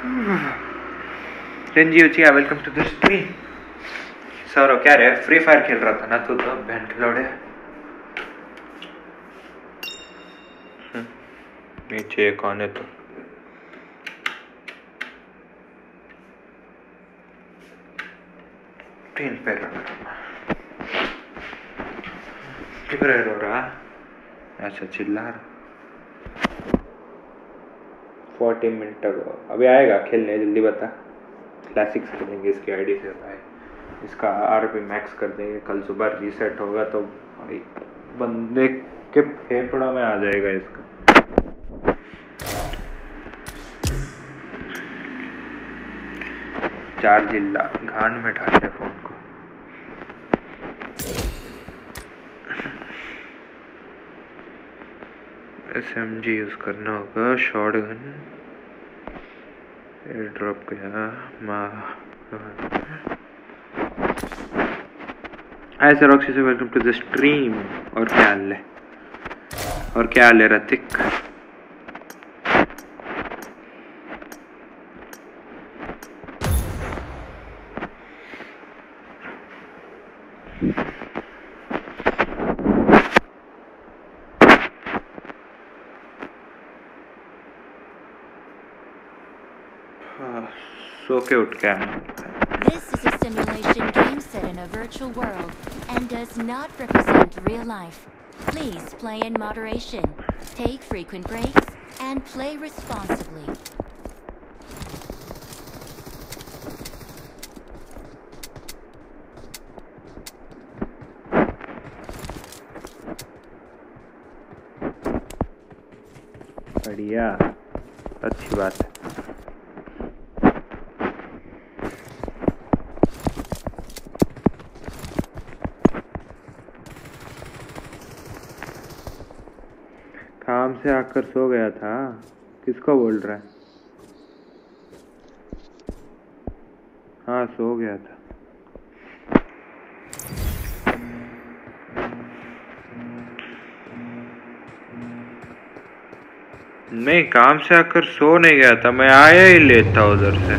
Ranji उचिया welcome to the stream Saurav क्या रे? Free fire खेल रहा था ना तू तो बहन खिलौड़े। हम्म, नीचे कौन है तो। तीन पैर प्रिपेयर हो। रहा अच्छा चिल्ला रहा। फोर्टी मिनट तक अभी आएगा खेलने, जल्दी बता। क्लासिक्स खेलेंगे इसकी आईडी से भाई। इसका आर पी मैक्स कर देंगे। कल सुबह रीसेट होगा तो भाई, बंदे के फेफड़ा में आ जाएगा इसका। चार जिला घान में डाले phone S M G use करना होगा शॉर्ट गन एयर ड्रॉप गया से वेलकम टू द स्ट्रीम और क्या हाल है और क्या हाल है रतिक सो के उठ के आया This is a simulation game set in a virtual world and does not represent real life. Please play in moderation, take frequent breaks, and play responsibly. बढ़िया अच्छी बात है काम से सो गया था। किसको बोल रहा है? हाँ सो गया था। नहीं, काम से आकर सो नहीं गया था। मैं आया ही लेता उधर से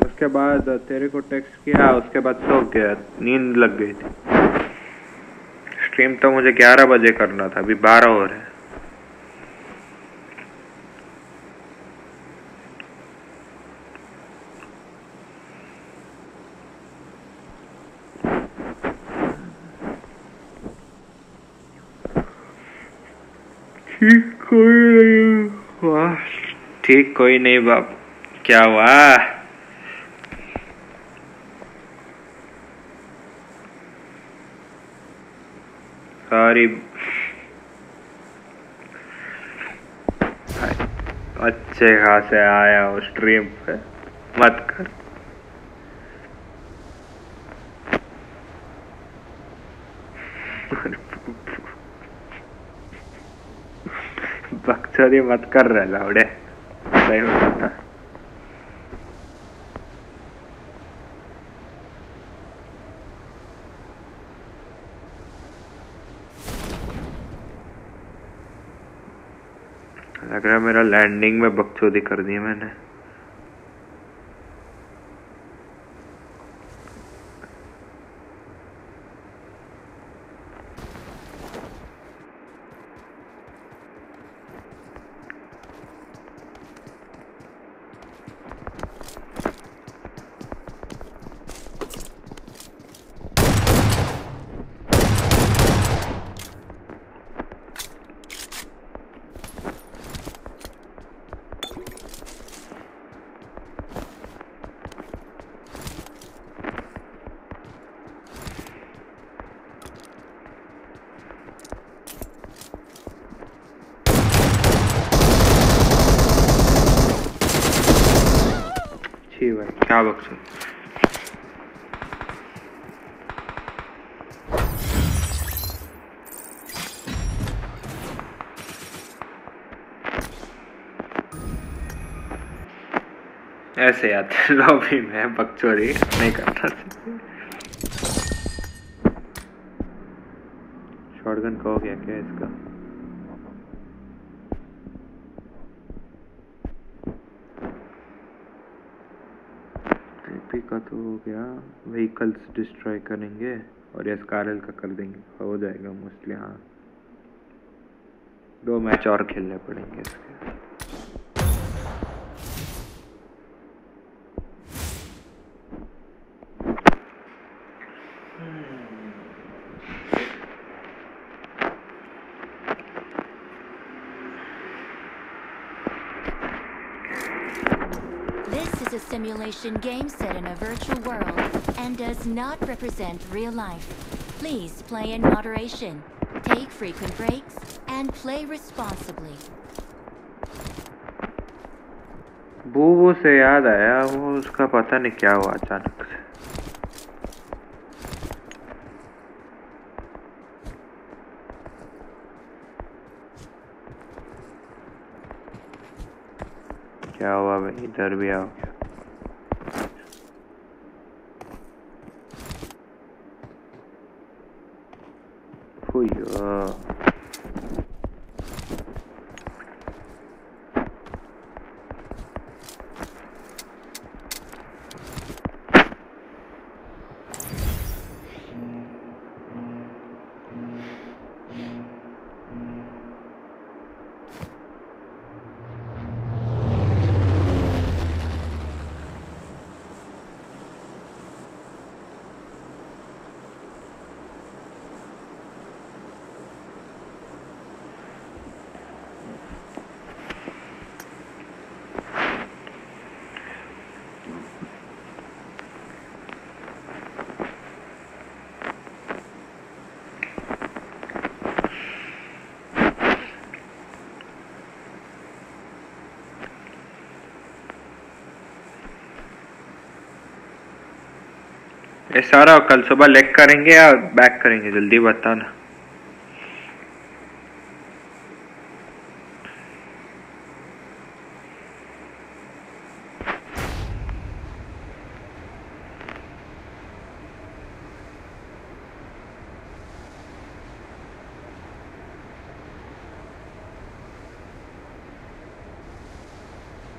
उसके बाद तेरे को टेक्स्ट किया, उसके बाद सो गया। नींद लग गई थी। स्ट्रीम तो मुझे 11 बजे करना था, अभी 12 हो रहे हैं। ठीक कोई नहीं बाप, क्या हुआ सारी अच्छे खासे आया हो स्ट्रीम पे। मत कर। बकचोदी मत कर रहे लाउडे सही बताता लग रहा है मेरा में बकचोदी कर दी मैंने। ऐसे आते हैं लॉबी में बकचोरी नहीं करता शॉटगन का हो गया क्या इसका? ट्रिपी का तो हो गया। व्हीकल्स डिस्ट्रॉय करेंगे और ये कार का कर देंगे। हो जाएगा मोस्टली हाँ। दो मैच और खेलने पड़ेंगे इसके। simulation game set in a virtual world and does not represent real life. Please play in moderation, take frequent breaks, and play responsibly. वो से याद आया वो उसका पता नहीं क्या हुआ अचानक से क्या हुआ भाई इधर भी आओ Uh, सारा कल सुबह लेग करेंगे या बैक करेंगे? जल्दी बताना।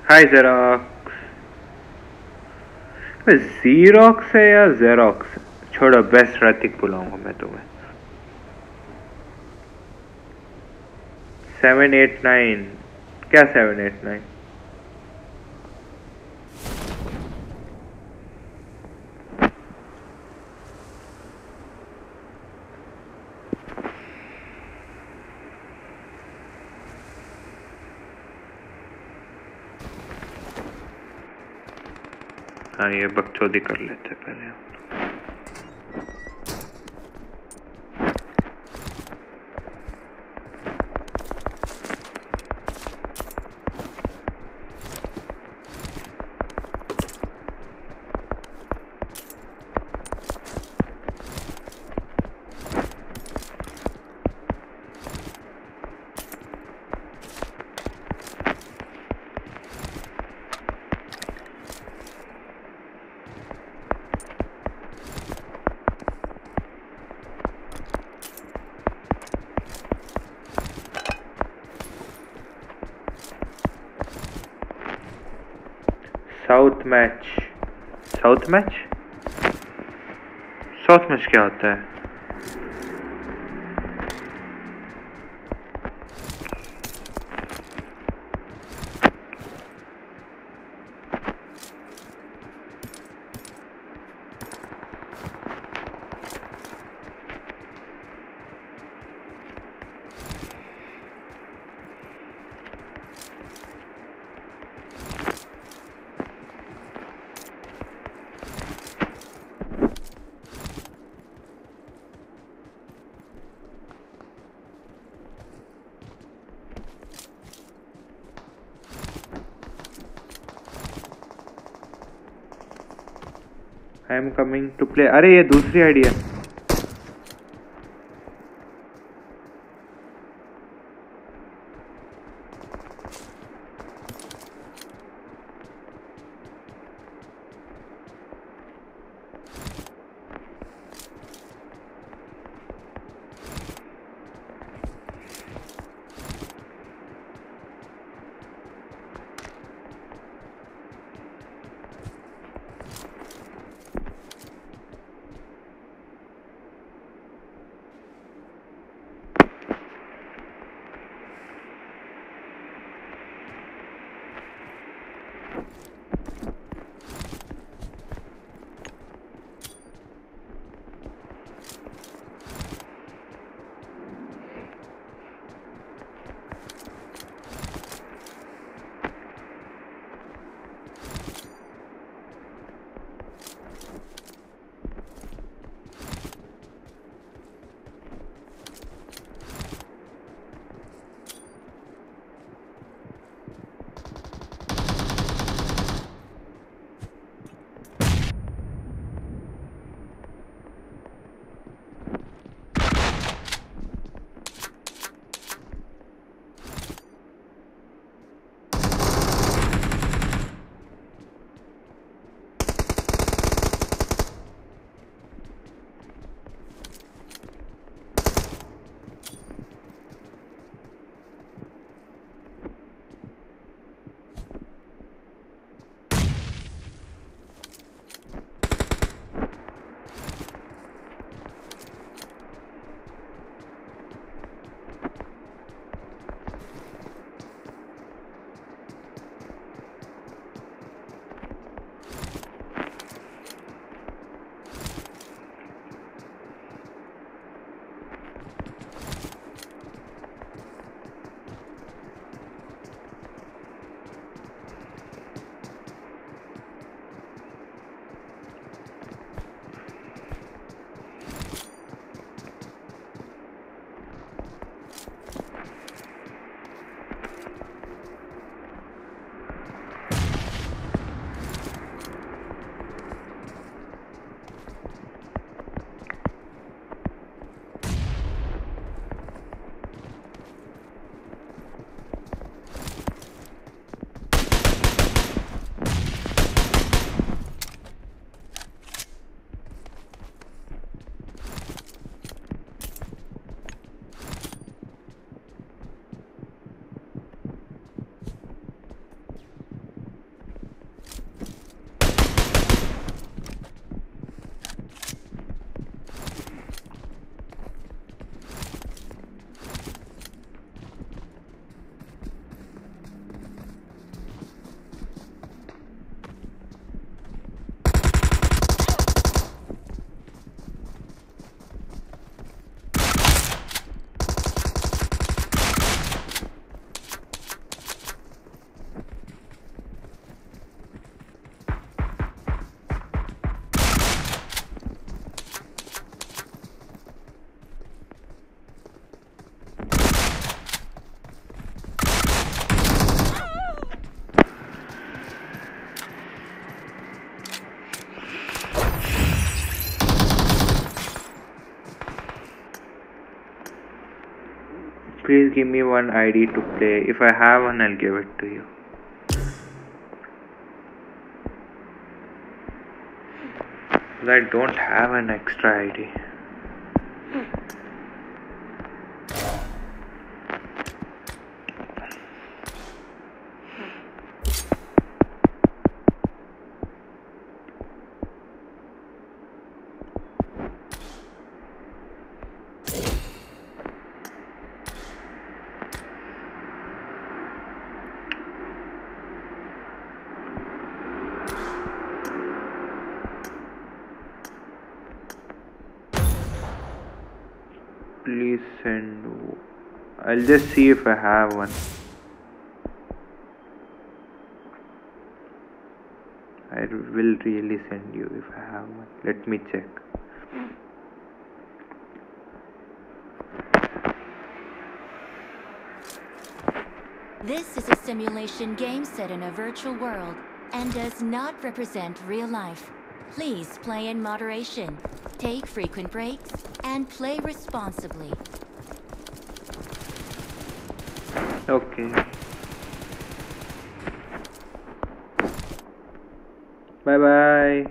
हाय जरा जीरोक्स है या जेरोक्स छोड़ो बेस्ट रतिक बुलाऊँगा मैं तुम्हें। सेवन एट नाइन क्या सेवन एट नाइन हाँ ये बकचोदी कर लेते पहले Sotmek? Sotmuş kağıtta. प्ले अरे ये दूसरी idea Please give me one ID to play. If I have one, I'll give it to you. I don't have an extra ID. Please send. I'll just see if I have one. I will really send you if I have one. Let me check. This is a simulation game set in a virtual world and does not represent real life. Please play in moderation, take frequent breaks, and play responsibly. Okay. Bye bye.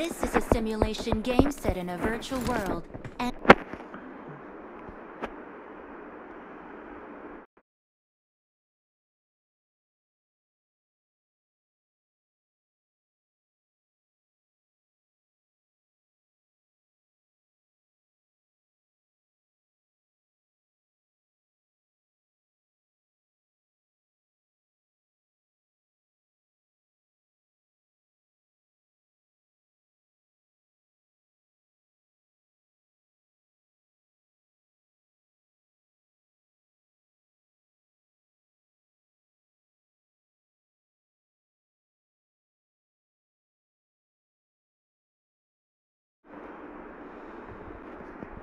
This is a simulation game set in a virtual world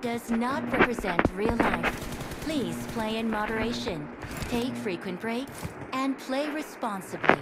does not represent real life. Please play in moderation, take frequent breaks, and play responsibly.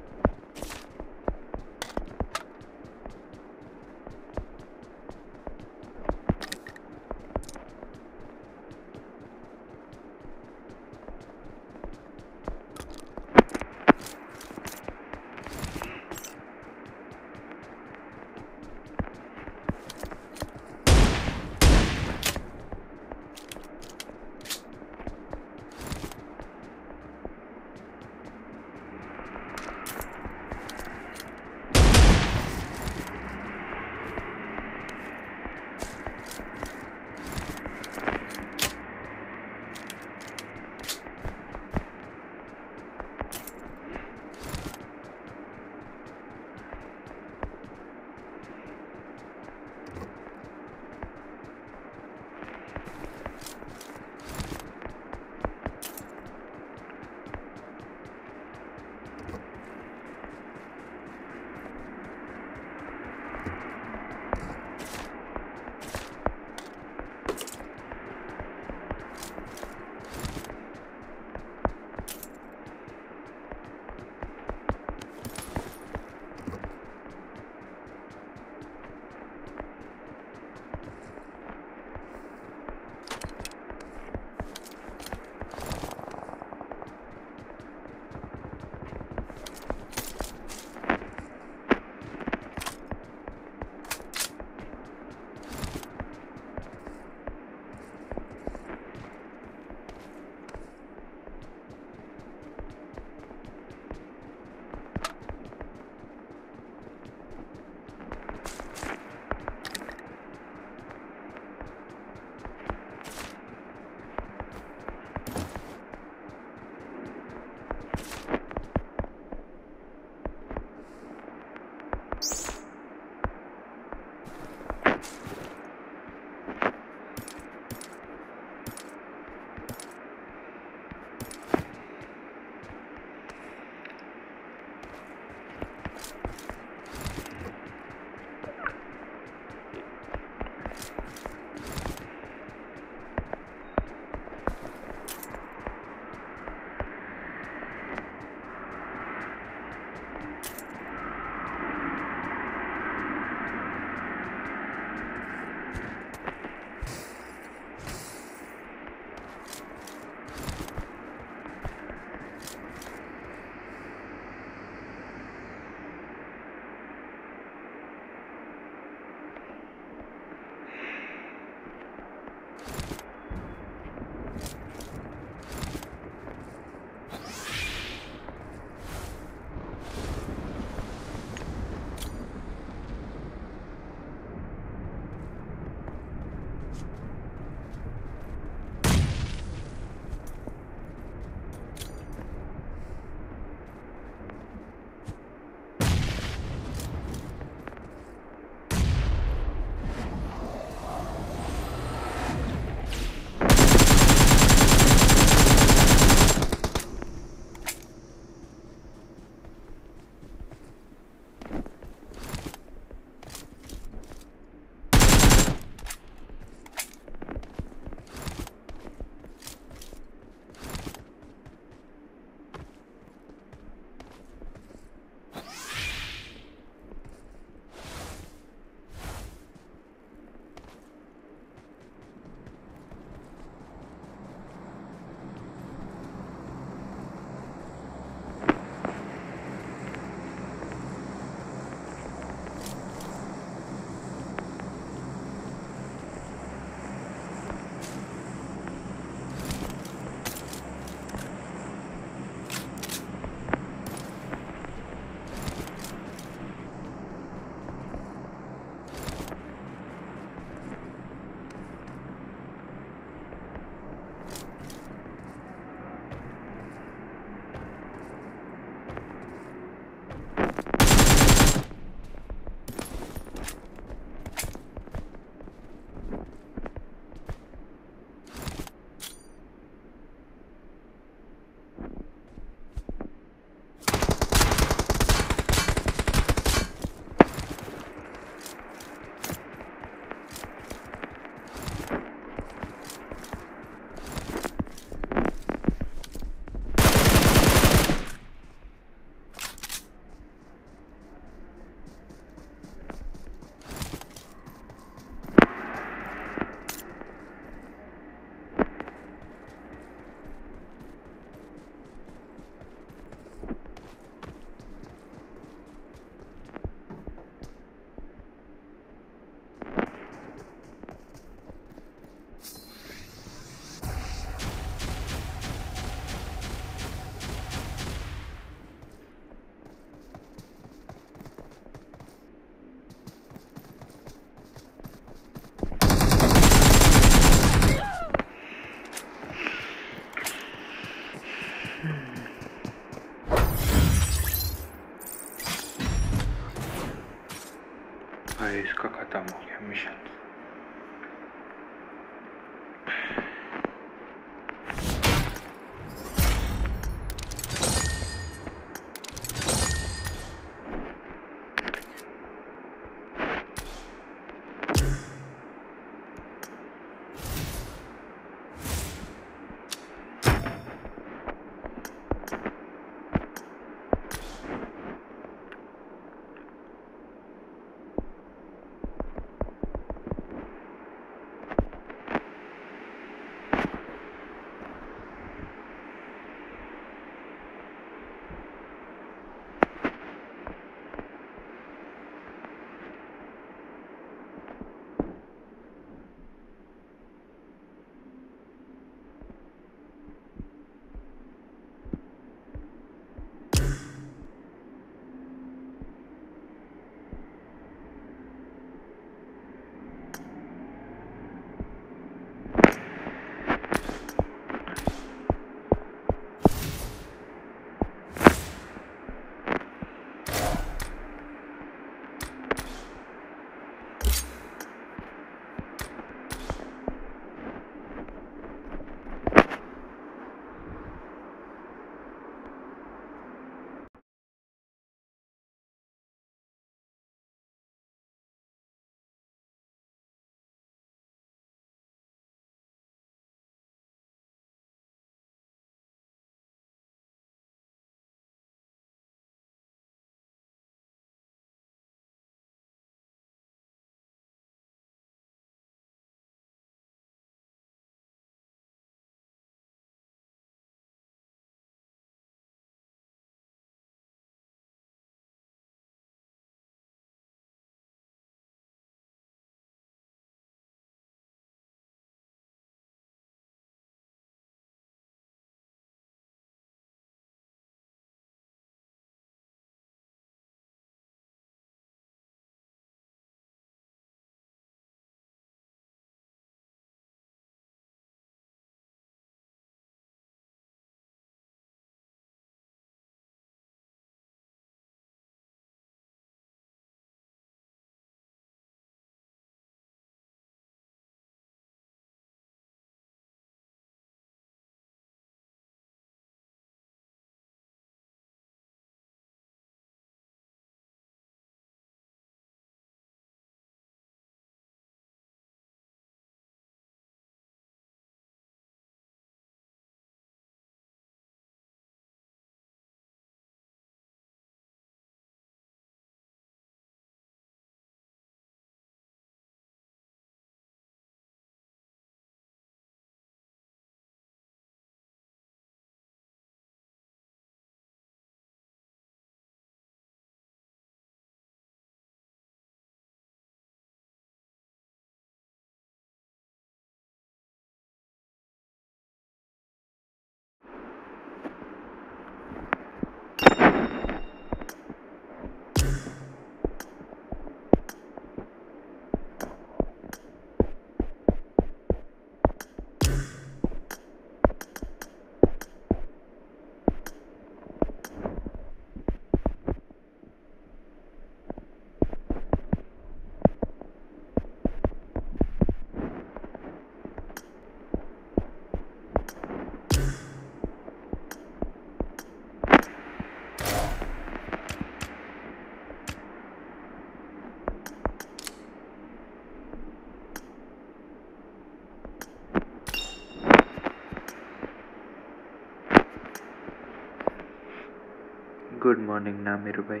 Good morning Namir भाई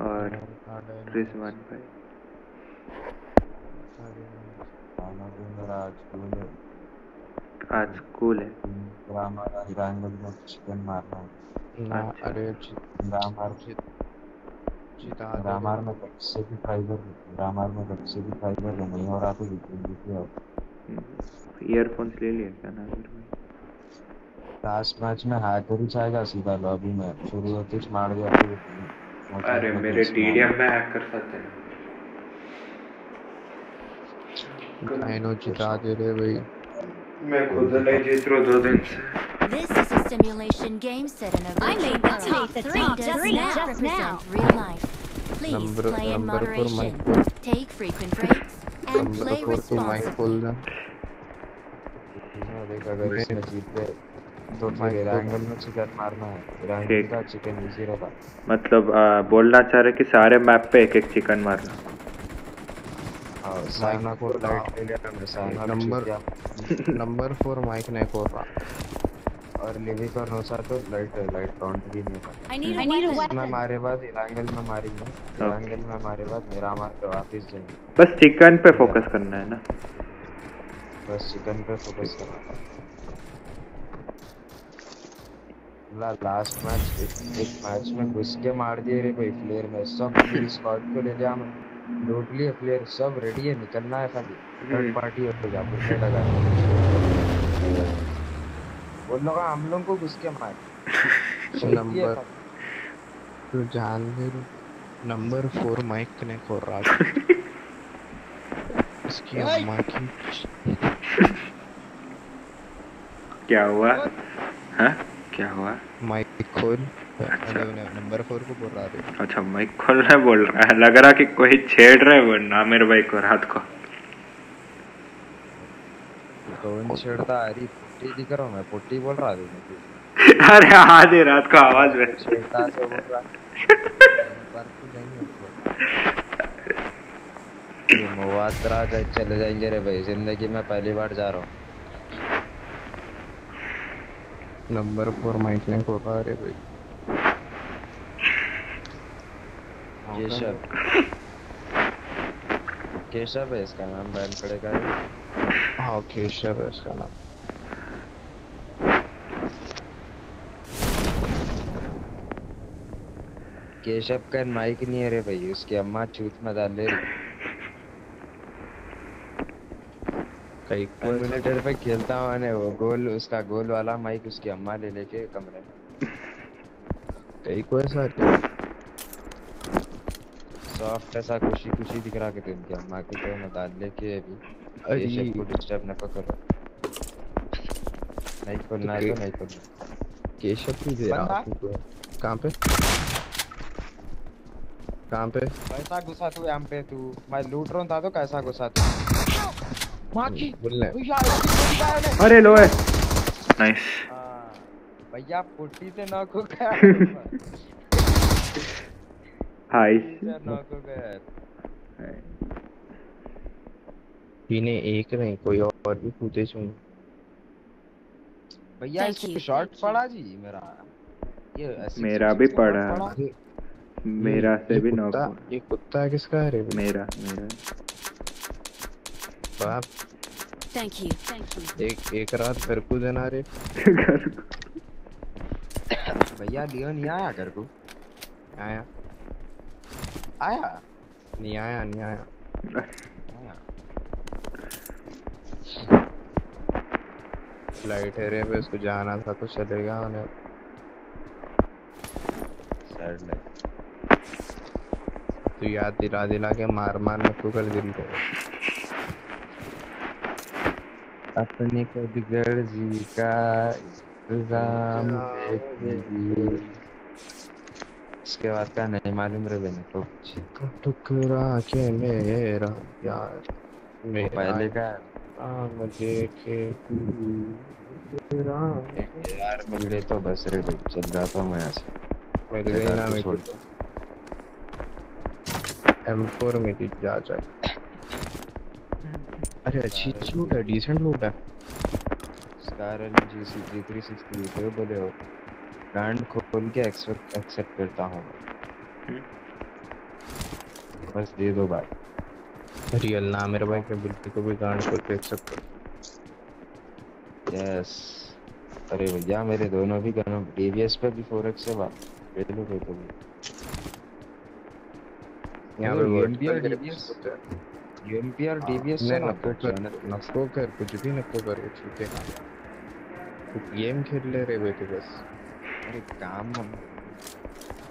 और रिजवान भाई भी मेरा आज school है। है chicken मारना अच्छा। अरे ग्रामर में बच्चे भी ट्राई कर ग्रामर में बच्चे भी ट्राई कर नहीं हो रहा तो ईयरफोन्स ले लिया क्या नामिर भाई लास्ट मैच में हैकर ही जाएगा सीधा लॉबी में शुरू होते ही मार दिया तो अरे मेरे टीडीएम में हैक कर सकते हैं आई नो चिता दे रे भाई मैं खुद नहीं जीत रहा दो दिन से This is a simulation game set in a I made the top three just does now. Just now. real life. Please Number- play in moderation, take frequent breaks, and play तू responsibly. देख अगर इसमें जीत गए तो में chicken मारना है। ठीक। चिकन मतलब आ, बोलना चाह रहे कि सारे मैप पे एक एक चिकन मारना साइना को लाइट ले लिया साइना नंबर- नंबर फोर माइक रहा और लिवी का नोसा तो लाइट लाइट काउंट भी नहीं था. मैं मारे बाद रैंगल में मारेंगे हाँ। रैंगल में मारे बाद मेरा मार के वापस जाएँगे। बस चिकन पे फोकस करना है ना। बस चिकन पे फोकस करना। था ला लास्ट मैच एक, एक मैच में घुस के मार दिए रे भाई प्लेयर में सब पूरी स्क्वाड को ले लिया मैं लूट लिए प्लेयर सब रेडी है निकलना है खाली। हम्म। थर्ड पार्टी हो गया बुरने लगा। वो लोग हम लोग को घुस के मार नंबर तू जान ले नंबर फोर माइक नहीं खोल रहा इसकी अम्मा की क्या हुआ? हाँ? क्या हुआ? माइक खोल। वो नंबर फोर को बोल रहा रे अच्छा माइक खोलना बोल रहा है। लग रहा कि कोई छेड़ रहा है वो नामिर भाई को रात को। कौन छेड़ता? अरे पुट्टी दिख रहा हूँ मैं। पुट्टी बोल रहा था अरे आधी रात को आवाज़ में। छेड़ता से बोल रहा तू है जाए चले जाएँगे रे भाई। ज़िंदगी में पहली बार जा रहा हूँ। नंबर फोर माइक नहीं खोल रहा रे भाई केशव केशव है इसका नाम बैन पड़ेगा हाँ केशव है इसका नाम। केशव का माइक नहीं है रे भाई उसकी अम्मा चूत में डाल ले। कई एमुलेटर पे खेलता हूँ मैंने वो गोल उसका गोल वाला माइक उसकी अम्मा ले लेके कमरे में। कई को ऐसा सॉफ्ट ऐसा खुशी खुशी दिख रहा कि तुम की अम्मा की तो मैं डाल लेके अभी। अरे। केशव को डिस्टर्ब न करो नहीं खोलना है तो नहीं खोलना केशव की दे रहा हूँ। कहाँ पे? कहाँ पे? कैसा घुसा तू यहाँ पे तू? मैं लूट रहा था तो कैसा घुसा तू? माँ की बोलने भैया इसकी गोली का है अरे लो है नाइस भैया पुट्टी से नॉक हो गया। हाय। नॉक हो गया। इन्हें एक नहीं कोई और भी कूदे चुन भैया इसको शॉट पड़ा जी मेरा। ये ऐसी मेरा भी से पड़ा। मेरा से भी नॉक हुआ। ये कुत्ता किसका है रे? मेरा मेरा। बाप Thank you. Thank you. एक एक रात फिर को देना रे घर भैया लियो नहीं आया घर को? आया। आया? नहीं आया नहीं आया। आया। फ़्लाइट है रे उसको जाना था तो चलेगा उन्हें। सैड लाइक तो याद दिला दिला के मार मार में तो कर दिल को अपने को बिगड़ जी का देखिए इसके बाद का नहीं मालूम रे मैंने तो कुछ। टुकड़ा के मेरा यार मेरा पहले का नाम देखे तेरा यार मिल गए तो बस रे चल जाता हूँ मैं यहाँ से मिल गई ना को मेरे को। M4 में थी जा जाए। अरे अच्छी लूट है डिसेंट लूट है। Scar L G C three three six three तो बोले हो। गांड खोल के एक्सेप्ट एक्सेप्ट करता हूँ हम्म। बस दे दो भाई। रियल ना मेरे भाई के बिल्ली को भी गांड खोल के एक्सेप्ट कर। यस अरे भैया मेरे दोनों भी गनों डीवीएस पे भी 4x से बात ले लो कोई तो भी। यहाँ पे DBS होता है। यूएमपी और डीवीएस से ना नको कर नको कर कुछ भी नको कर वो छूटे ना तू गेम खेल ले रे बेटे बस अरे काम हम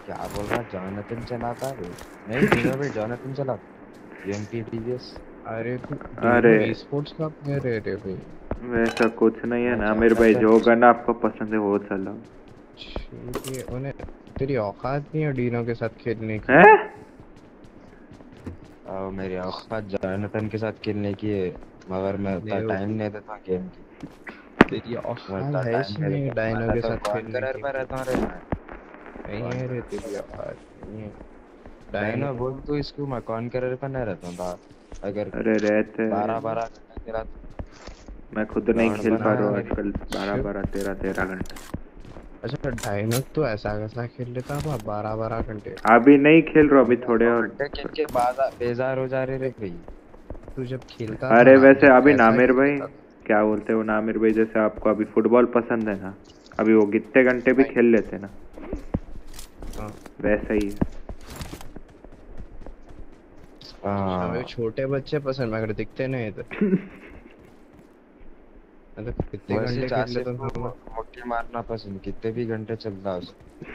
क्या बोल रहा जॉनथन चलाता है नहीं तीनों पे जॉनथन चलाता यूएमपी डीवीएस अरे तू अरे। स्पोर्ट्स का प्लेयर है रे भाई वैसा कुछ नहीं है ना मेरे भाई। जो गन आपको पसंद है वो चलाओ ठीक है उन्हें तेरी औकात नहीं है डीनो के साथ खेलने की हैं और मेरी औकात जॉनथन के साथ खेलने की है मगर मैं उतना टाइम नहीं देता गेम की। तेरी औकात है ही डायनो के साथ खेलने कॉन्करर की पर रहता हूँ रे? नहीं है रे तेरी औकात नहीं डायनो डायनो बोल तो इसको मैं कॉन्करर पर नहीं रहता बा- अगर अरे रहते हैं। बारह बारह घंटे के रात मैं खुद नहीं खेल पा रहा हूँ आजकल। बारह बारह तेरह तेरह घंटे। अच्छा डायनो तो ऐसा कैसा खेल लेता था बारह बारह घंटे। अभी नहीं खेल रहा अभी थोड़े और। खेल के बाद बेजार हो जा रहे रे भाई। तू जब खेलता अरे ना, वैसे अभी नामिर भाई क्या बोलते हो नामिर भाई जैसे आपको अभी फुटबॉल पसंद है ना अभी वो कितने घंटे भी खेल लेते ना। हाँ। वैसा ही है। हाँ। हमें छोटे बच्चे पसंद मगर दिखते नहीं इधर मतलब कितने घंटे खेल लेता को था? मुक्के मारना पसंद कितने भी घंटे चलता है उसको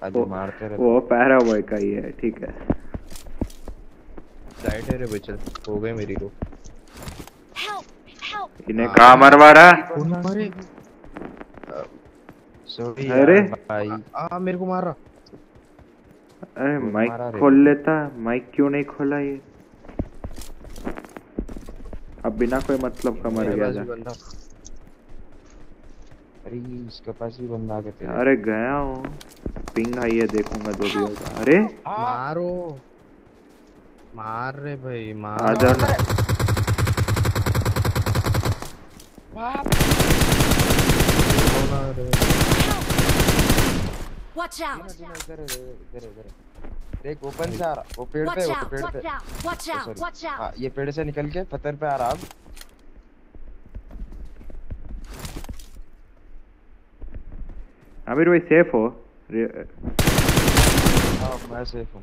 खाली मारते रहते। वो पैरा बॉय का ही है ठीक है। लाइट है रे भाई चल हो गई मेरी! Help! इन्हें कहा मरवा रहा अरे सॉरी अरे। भाई। आ मेरे को मार रहा। अरे माइक खोल लेता माइक क्यों नहीं खोला ये? अब बिना कोई मतलब का मर गया बंदा। अरे इसके पास भी बंदा आ गया तेरे। अरे गया हूँ। पिंग आई है देखूँगा जो भी होगा। अरे! मारो। मार रे भाई मार। आ बोला रे। Watch out! इधर इधर इधर इधर देख ओपन से आ रहा। वो पेड़ पे वो पेड़ पे। Sorry. Watch out! हाँ ये पेड़ से निकल के पत्थर पे आ रहा। अब आमिर भाई सेफ़ हो हाँ मैं सेफ़ हूँ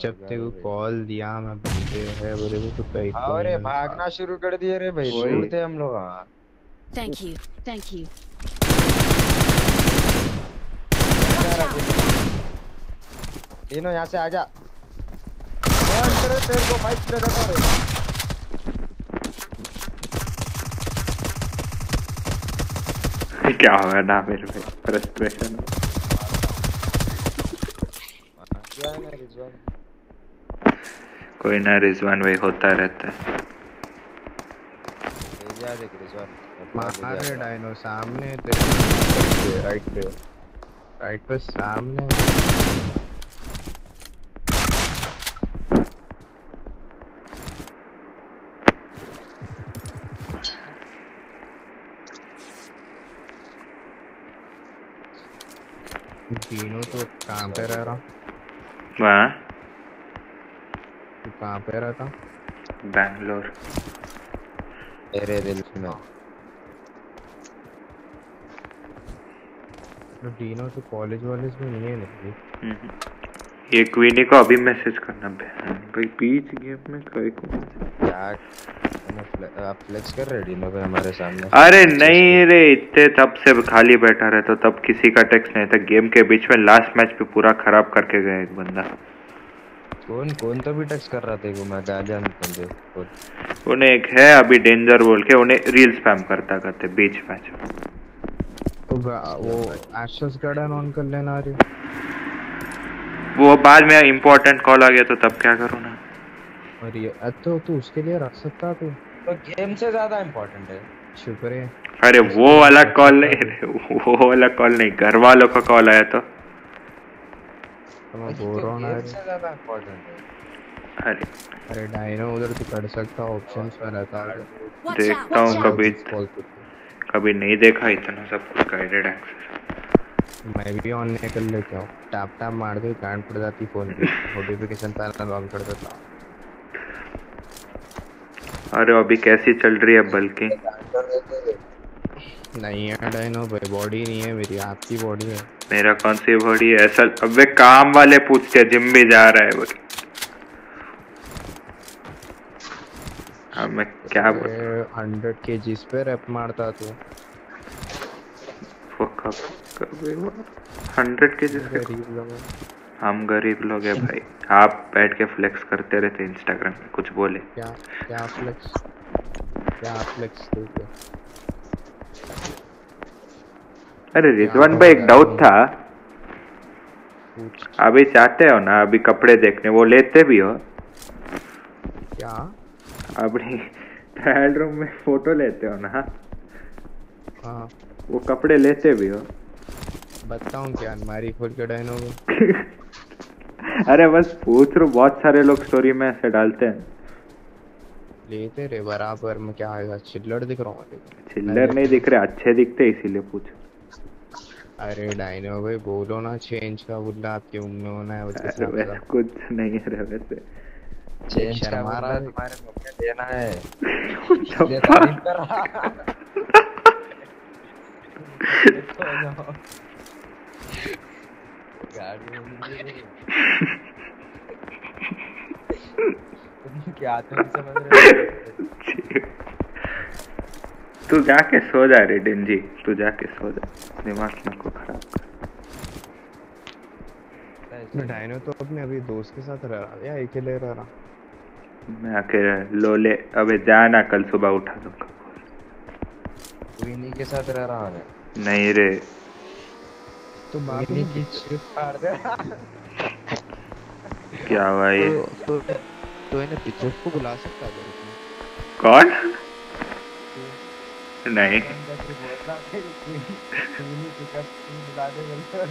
जब तेरे को कॉल दिया मैं बंदे है बोले वो तो कहीं हाँ अरे भागना शुरू कर दिए रे भाई वही। छोड़ते हम लोग हाँ Thank you. Thank you. तीनों यहाँ से आ जा कौन तेरे तेरे को फाइट कर रहा है क्या होगा ना मेरे भाई फ्रस्ट्रेशन है कोई ना रिजवान भाई होता रहता है। मार डायनो सामने राइट पे राइट पे सामने। तीनों तो कहाँ पे रह रहा वहाँ तू कहाँ पे रहता बैंगलोर मेरे दिल में तो तीनों तो कॉलेज वॉलेज में नहीं है नहीं हम्म। ये क्वीनी को अभी मैसेज करना भाई बीच गेम में कोई को क्या मैंने आप फ्लेक्स कर रहे डिनो पे हमारे सामने। अरे नहीं रे इतने तब से खाली बैठा रहता तब किसी का टेक्स्ट नहीं था। गेम के बीच में लास्ट मैच पे पूरा खराब करके गया एक बंदा। कौन कौन तो भी टच कर रहा था वो मैं गालियाँ बंदे उन्हें एक है अभी डेंजर बोल के उन्हें रील स्पैम करता करते बीच मैच में तो वो एशस गार्डन ऑन कर लेना रे वो बाद में इम्पोर्टेंट कॉल आ गया तो तब क्या करूँ? और ये अ, तो तू उसके लिए रख सकता तू। तो गेम से ज़्यादा इम्पोर्टेंट है। शुक्र है। अरे वो वाला कॉल नहीं वो वाला कॉल नहीं घर वालों का कॉल आया तो तो मैं बोल रहा हूँ ना गेम रे। से ज़्यादा इम्पोर्टेंट है। अरे। अरे डायनो उधर तो कर सकता ऑप्शंस में रहता। है देखता हूँ कभी। कभी नहीं देखा इतना सब कुछ गाइडेड एक्सेस मैं भी ऑन नहीं कर लेता हूँ। टैप टैप मार दो कांड पड़ जाती फ़ोन पे। नोटिफिकेशन पैनल ऑन कर देता हूँ। अरे अभी कैसी चल रही है बल्कि? नहीं है डायनो भाई बॉडी नहीं है मेरी आपकी बॉडी है। मेरा कौन सी बॉडी है? ऐसा अबे काम वाले पूछते हैं जिम भी जा रहा है वो। अब मैं क्या बोल हंड्रेड के जीज पे रैप मारता तू। वो कब कभी हंड्रेड के जिसके गरीब लोग हैं। हम गरीब लोग हैं भाई। आप बैठ के फ्लेक्स करते रहते इंस्टाग्राम पे कुछ बोले। क्या क्या फ्लेक्स क्या फ्लेक्स देखे अरे रिजवान भाई एक डाउट था। अभी चाहते हो ना अभी कपड़े देखने वो लेते भी हो। क्या? अपनी ट्रायल रूम में फ़ोटो लेते हो ना। हाँ। वो कपड़े लेते भी हो। बताऊँ क्या? अलमारी खोल के डायनो में अरे बस पूछ रहा बहुत सारे लोग स्टोरी में ऐसे डालते हैं। लेते रे बराबर में क्या आएगा चिल्लर दिख रहा हूँ। चिल्लर नहीं दिख रहे अच्छे दिखते इसीलिए पूछ अरे डायनो भाई बोलो ना चेंज का बुल्ला आपके में होना है वैसे कुछ नहीं है रे वैसे। चेंज का शर्मा रहा है। तुम्हारे मुँह में देना है। कर रहा क्या तुम समझ रहे तू जाके सो जा रे डिंजी। तू जाके सो जा। दिमाग नको खराब कर। तो डायनो तो अपने अभी दोस्त के साथ रह रहा या अकेले रह रहा। मैं आके लोले। अबे जाना कल सुबह उठा दूँगा विनी के साथ रह रहा है। नहीं रे। तो बाप विनी ने की चिप फाड़ दे क्या हुआ ये? तो तो तो इन्हें पिक्चर्स को बुला सकता है कौन? नहीं। बुला दे बोलकर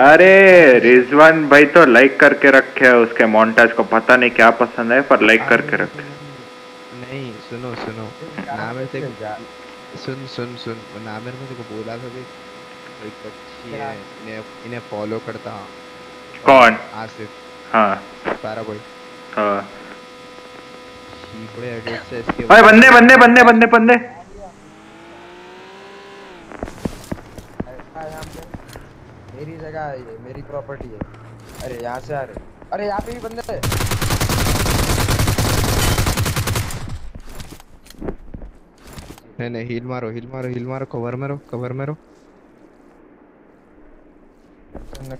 अरे रिजवान भाई तो लाइक करके रखे है उसके मोन्टाज को पता नहीं क्या पसंद है पर लाइक करके रखे। नहीं सुनो सुनो। नामिर से सुन सुन सुन। नामिर ने तेको बोला था इन्हें इन्हें फॉलो करता कौन? आसिफ हाँ। सारा कोई। हाँ। शीपड़े एडिट से इसके ओए बंदे बंदे बंदे बंदे बंदे। मेरी जगह है ये मेरी प्रॉपर्टी है। अरे यहाँ से आ रहे अरे यहाँ पे भी बंदे है। नहीं नहीं हील मारो हील मारो हील मारो कवर में रहो कवर में रहो।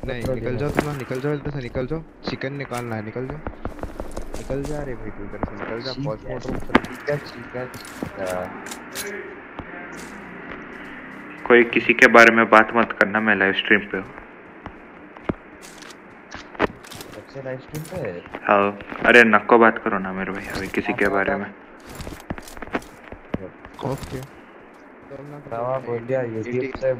नहीं निकल जाओ तुम निकल जाओ इधर से निकल जाओ। चिकन निकालना है निकल जाओ। निकल जा रे भाई तू इधर से निकल जा पॉज मोड रूम से चिकन चिकन कोई किसी के बारे में बात मत करना मैं लाइव स्ट्रीम पे हूँ। सबसे लाइव स्ट्रीम पे? है। अरे नको बात करो ना मेरे भाई अभी किसी के बारे में। ओके। रवा बोल दिया यूट्यूब से।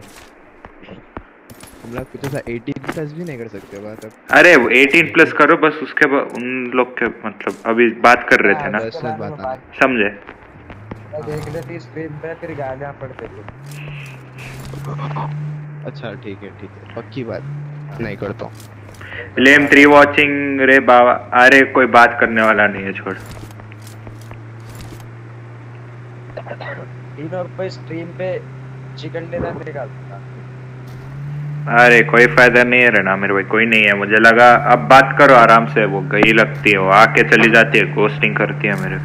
हम लोग कुछ ऐसा 18 प्लस भी नहीं कर सकते बात अब। अरे 18 प्लस करो बस उसके बाद उन लोग के मतलब अभी बात कर रहे थे ना। दस बात समझे? देख लेती स्क्रीन पे फिर गालियाँ पड़ते अच्छा ठीक है ठीक है पक्की बात नहीं करता हूँ। लेम थ्री वॉचिंग रे बाबा अरे कोई बात करने वाला नहीं है छोड़। तीन रुपए स्ट्रीम पे चिकन डिनर अरे कोई फ़ायदा नहीं है रहना मेरे भाई कोई नहीं है। मुझे लगा अब बात करो आराम से। वो गई लगती है वो आके चली जाती है गोस्टिंग करती है मेरे।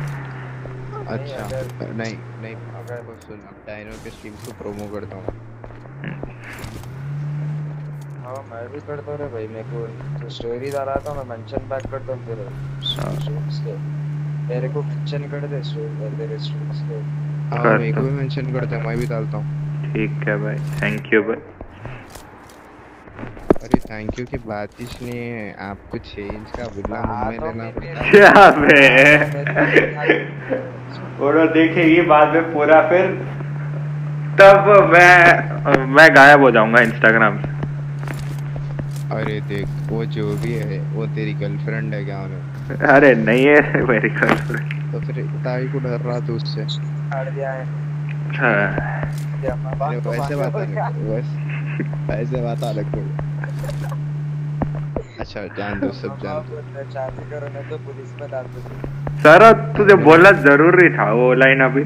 अच्छा नहीं नहीं अगर वो सुन अब डायनो के स्ट्रीम को प्रोमो करता हूँ हाँ मैं भी करता हूँ रे भाई मेरे को तो स्टोरी डाला था मैं मेंशन बैक करता हूँ तेरे streams के। तेरे को मेंशन कर दे स्टोरी तेरे स्ट्रीम्स के। हाँ मेरे को भी मेंशन करते हैं मैं भी डालता हूँ। ठीक है भाई थैंक यू भाई। अरे थैंक यू की बात ही नहीं है आपको चेंज का बुला हाँ, तो लेना क्या बे फ़ोटो देखेगी बाद में पूरा फिर। तब मैं मैं गायब हो जाऊँगा इंस्टाग्राम से। अरे देख वो जो भी है वो तेरी गर्लफ्रेंड है क्या उन्हें? अरे नहीं है मेरी गर्लफ्रेंड तो फिर ताई को डर रहा तू उससे? छाड़ दिया है। हाँ, क्या मैं बात वैसे बात? अलग वैसे वैसे बात अलग कोई अच्छा जान दो सब जान दो। शादी करो नहीं तो पुलिस में डाल दो सर तुझे बोलना ज़रूरी था वो लाइन अभी।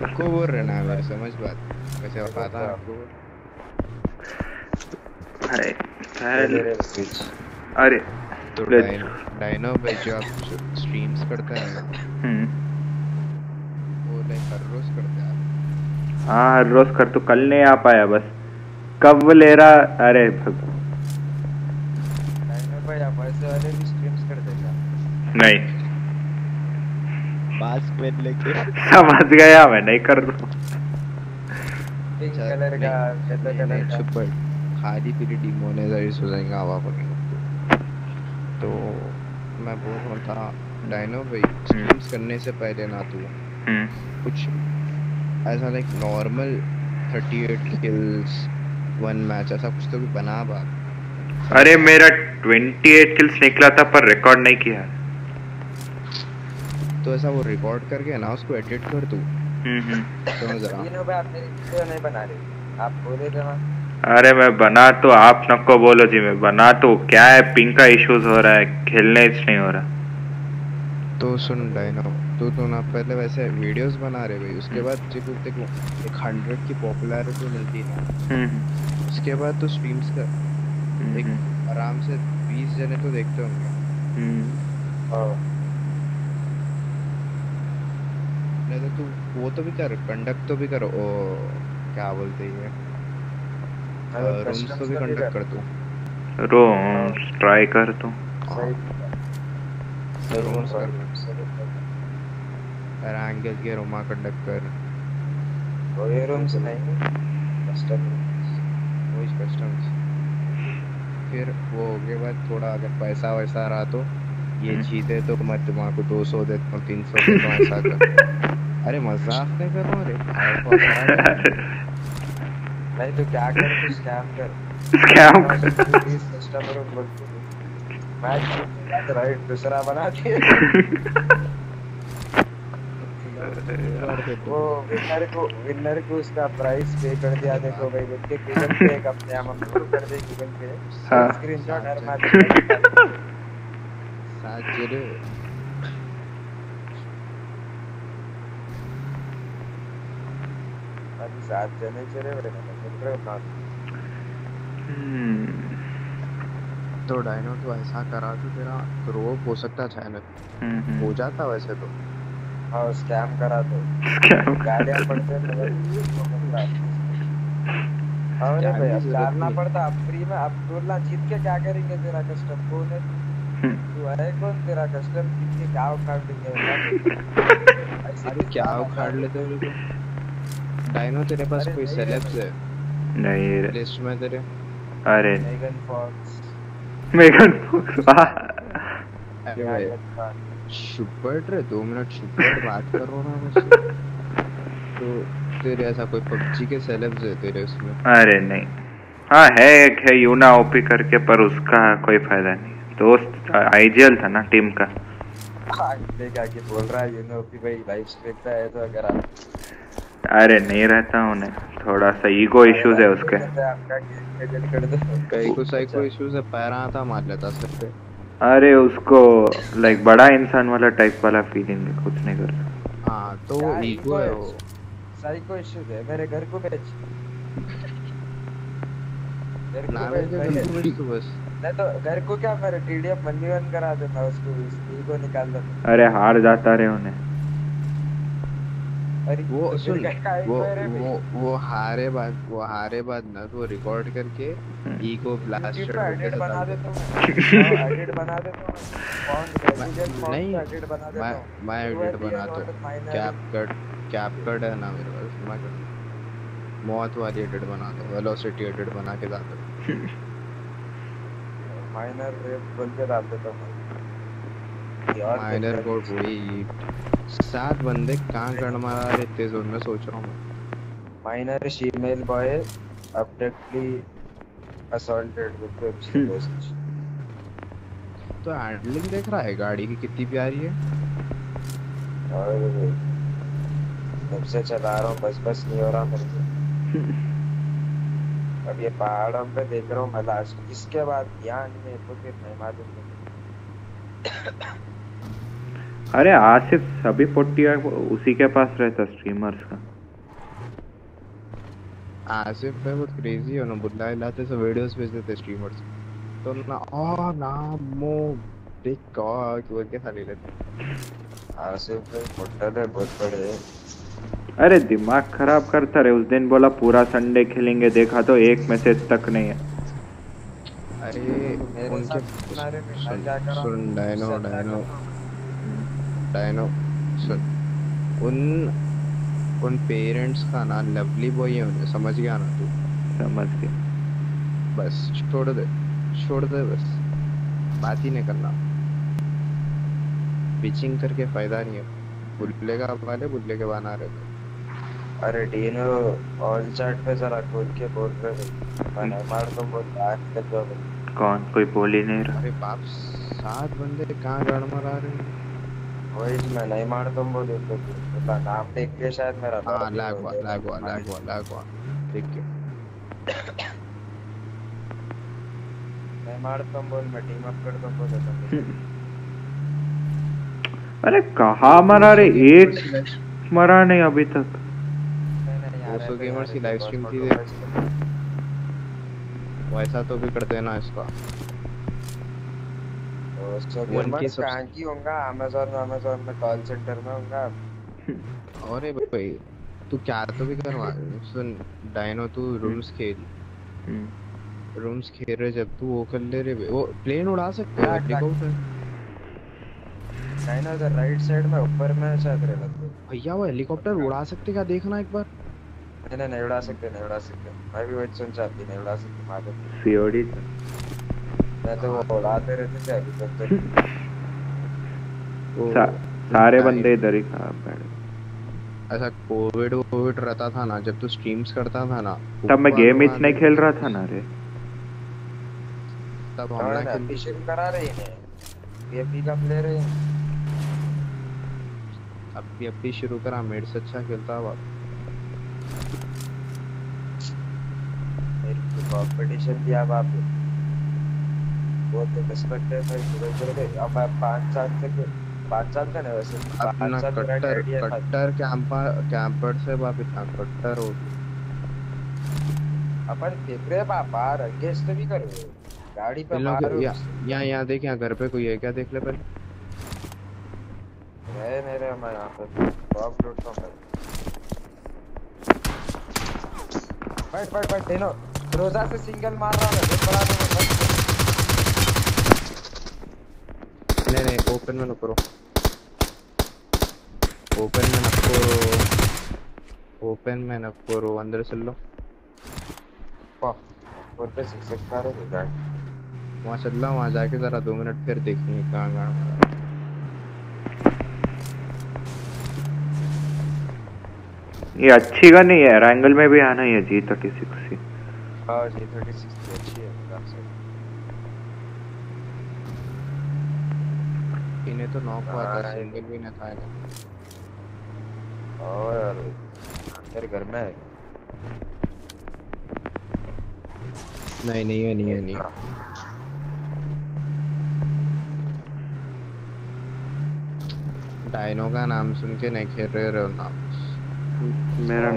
आपको बोल रहे ना मेरे समझ बात। वैसे पता आपको। अरे अरे तो डाइनो डाइनो भाई जो आप स्ट्रीम्स करते हैं ना हम्म, वो लाइक हर रोज हैं? हाँ हर रोज कर तो कल नहीं आ पाया बस। कब ले रहा अरे भग नहीं। लेके समझ गया मैं नहीं कर रहा कलर का कलर का खाली डिमोनेटाइज हो। जाएँगे हवा पकड़ तो मैं बोल रहा था डाइनो भाई स्ट्रीम्स करने से पहले ना तू। हम्म, कुछ ऐसा like normal 38 kills one match ऐसा कुछ तो भी बना बात अरे मेरा 28 किल्स निकला था पर रिकॉर्ड नहीं किया। तो ऐसा वो रिकॉर्ड करके ना उसको एडिट कर तू हम्म, हम्म। रहे आप बोले अरे मैं बना तो आप नको बोलो जी मैं बना तो। क्या है पिंक का इश्यूज़ हो रहा है खेलने नहीं हो रहा। तो सुन डाइनो तू तो ना पहले वैसे वीडियोस बना रहे भाई। उसके बाद जब देखो एक हंड्रेड की पॉपुलैरिटी मिलती ना। हम्म, उसके बाद तो स्ट्रीम्स कर हम्म, एक हम्म, आराम से बीस जने तो देखते होंगे। हम्म। और नहीं तो तू वो तो भी कर कंडक्ट तो भी कर ओ क्या बोलते हैं रूम्स तो भी कंडक्ट कर- तू। रो ट्राई कर तू। रूम्स सही कर। एंगल के रोमा कंडक्ट कर कोई रूम्स नहीं कस्टम वही कस्टम्स फिर वो हो गए बाद थोड़ा अगर पैसा वैसा रहा तो। ये हम्म। जीते तो मैं तुम्हारे को 200 देता हूँ 300 देता हूँ ऐसा कर अरे मज़ाक नहीं कर रहा हूँ रे। आपको हंसा रहा है। नहीं तो क्या कर तू स्कैम कर। स्कैम प्लीज़ कस्टमर को बोल मैच राइट दूसरा बना दिए वो विनर को विनर को उसका प्राइस पे कर दिया देखो भाई के गूगल पे एक अपने हम अपलोड कर दे गूगल पे। हाँ। स्क्रीनशॉट हर मैच साथ चले अभी सात जने चले बड़े ना हो ना हम्म, तो डायनो तो ऐसा करा तो तेरा ग्रो हो सकता चैनल हम्म, हो हम्म। जाता वैसे तो। और स्कैम करा तो स्कैम गालियाँ पड़ते हैं मगर हाँ। क्या भाई अब ज़रूरत पड़ता अब फ्री में अब टोलना जीत के क्या करेंगे? तेरा कस्टम कौन है। हम्म, तू है कौन? तेरा कस्टम जीत के क्या उखाड़ देंगे? अरे क्या उखाड़ लेते हो तो डायनो तेरे पास कोई सेलेब्स है? नहीं रे लिस्ट में तेरे? अरे। मेगन फॉक्स मेगन फॉक्स वाह। भाई रे दो मिनट शुबर्ट बात कर रहा हूँ ना मुझसे तो तेरे ऐसा कोई पबजी के सेलेब्स है तेरे उसमें? अरे नहीं। हाँ है एक है यूना ओपी करके पर उसका कोई फ़ायदा नहीं दोस्त आईजीएल था ना टीम का। देखा कि बोल रहा है यूनो कि भाई लाइव स्ट्रीम पे है तो अगर आप अरे नहीं रहता उन्हें। थोड़ा सा ईगो इश्यूज़ है उसके। आपका गेम एजेंट कर दो। कई को साइको इश्यूज़ है पैरा था मार लेता सर पे। अरे उसको लाइक बड़ा इंसान वाला टाइप वाला फीलिंग है कुछ नहीं कर हाँ हाँ तो वो ईगो है वो। साइको इश्यूज़ है मेरे घर को बेच घर को भेज बेच बस। नहीं तो घर को क्या करे टीडीएफ मनी वन करा देता उसको ईगो निकाल दो अरे हार जाता रे उन्हें। वो तो सुन वो? वो वो हारे बाद वो हारे बाद ना तो रिकॉर्ड करके ईगो YouTube ब्लास्टर एडिट बना देता हूँ एडिट बना देता हूँ। नहीं, एडिट बना देता मैं मैं एडिट UID बनाता और हूँ minor- कैपकट कैपकट है ना मेरे पास मैं कर- मौत वाली एडिट बनाता हूँ वेलोसिटी एडिट बना के डालता हूँ माइनर रेप बोल के डाल देता हूँ। यार माइनर कोड वही सात बंदे कहाँ गण मारा रहे इतने जोन में सोच रहा हूँ। मैं माइनर शीमेल बॉय अपडेटली with whips Hmm. तो हैंडलिंग देख रहा है गाड़ी की कितनी प्यारी है। और जब से चला रहा हूँ बस बस नहीं हो रहा मेरे से। अब ये पहाड़ों पे देख रहा हूँ मैं लास्ट इसके बाद यहाँ नहीं तो फिर नहीं मालूम अरे आसिफ सभी पोटिया उसी के पास रहता स्ट्रीमर्स का। आसिफ है बहुत क्रेजी है ना बुल्ला लाते सब वीडियोस भेजते थे स्ट्रीमर्स तो ना आ ना मो बिग गॉड बोल के खाली लेते आसिफ भाई होटल है बहुत बड़े अरे दिमाग खराब करता रहे उस दिन बोला पूरा संडे खेलेंगे देखा तो एक मैसेज तक नहीं है। अरे उनके सुन क्या डायनो डायनो डायनो सुन उन उन पेरेंट्स का ना लवली बॉय है उन्हें समझ गया ना तू? समझ गया। बस छोड़ दे छोड़ दे बस। बात ही नहीं करना। पिचिंग करके फ़ायदा नहीं है। बुल्ले का वाले बुल्ले के बना रहे थे अरे डीनो ऑल चैट पे जरा खोल के बोल रहे थे। मार तो बहुत निकल जाओ कौन? कोई बोल ही नहीं रहा। अरे बाप सात बंदे कहाँ गड़ मरा रहे हैं? वही मैं नहीं मार तो बोले तो उसका नाम देख के शायद मेरा हाँ लैग हुआ लैग हुआ लैग हुआ लैग हुआ ठीक है नहीं मार बोल मैं टीम अप कर बोले अरे कहा मरा रे एक मरा नहीं अभी तक नहीं, नहीं, यार, 200 ऐसे gamers की बहुत stream थी। वैसा तो भी कर देना इसका तो सौ One K gamers subs- कहाँ की होगा अमेजोन में अमेजोन में कॉल सेंटर में होगा अरे भाई तू क्या तो भी करवा सुन डायनो तू रूम्स खेल। हम्म। रूम्स खेल रहे जब तू वो कर ले रे वो प्लेन उड़ा सकते हो हाँ, हेलीकॉप्टर नहीं ना राइट साइड में ऊपर में शायद रहता तो भैया वो हेलीकॉप्टर उड़ा सकते क्या? देखना एक बार। नहीं नहीं नहीं उड़ा सकते नहीं उड़ा सकते। मैं भी वही सुन चाहती नहीं उड़ा सकते मालूम सीओडी मैं तो वो उड़ाते रहते थे अभी तक तो सा, सारे बंदे इधर ही खा बैठे ऐसा कोविड कोविड रहता था ना जब तू स्ट्रीम्स करता था ना तब मैं गेम नहीं खेल रहा था ना रे। तब हमला ना शुरू करा रही है। पीएपी का प्लेयर है। अब भी अब भी शुरू करा मेरे से अच्छा खेलता है बाप मेरी कंपटीशन भी अब आप बहुत रिस्पेक्ट है भाई पूरे पूरे अब मैं पाँच साल से पाँच साल का नहीं वैसे अपना कट्टर कट्टर कैंपर कैंपर से बाप इतना कट्टर हो अपन फेफड़े पापा रंगेश तो भी करो गाड़ी पे मारो। यहाँ यहाँ देख यहाँ घर पे कोई है क्या? देख ले पहले। है नहीं रहा मैं यहाँ पे। लूटता हूँ भाई बैठ बैठ बैठ टेनो रोजा से सिंगल मार रहा हूँ बड़ा दूँगा बस नहीं नहीं ओपन में न करो ओपन में न करो ओपन में न करो अंदर चल लो और पे सिक्स सिक्स मारो तो गाड़ी वहाँ चल रहा वहाँ जाके जरा दो मिनट फिर देखेंगे कहाँ कहाँ। ये अच्छी गन नहीं है रैंगल में भी आना ही है जी थर्टी सिक्स हाँ। जी थर्टी सिक्स की अच्छी है मेरे हिसाब से इन्हें तो नॉक हुआ था सिंगल भी न था। और अंदर घर में है? नहीं नहीं है नहीं है नहीं डायनो का नाम सुन के नहीं खेल रहे हो नाम। मेरा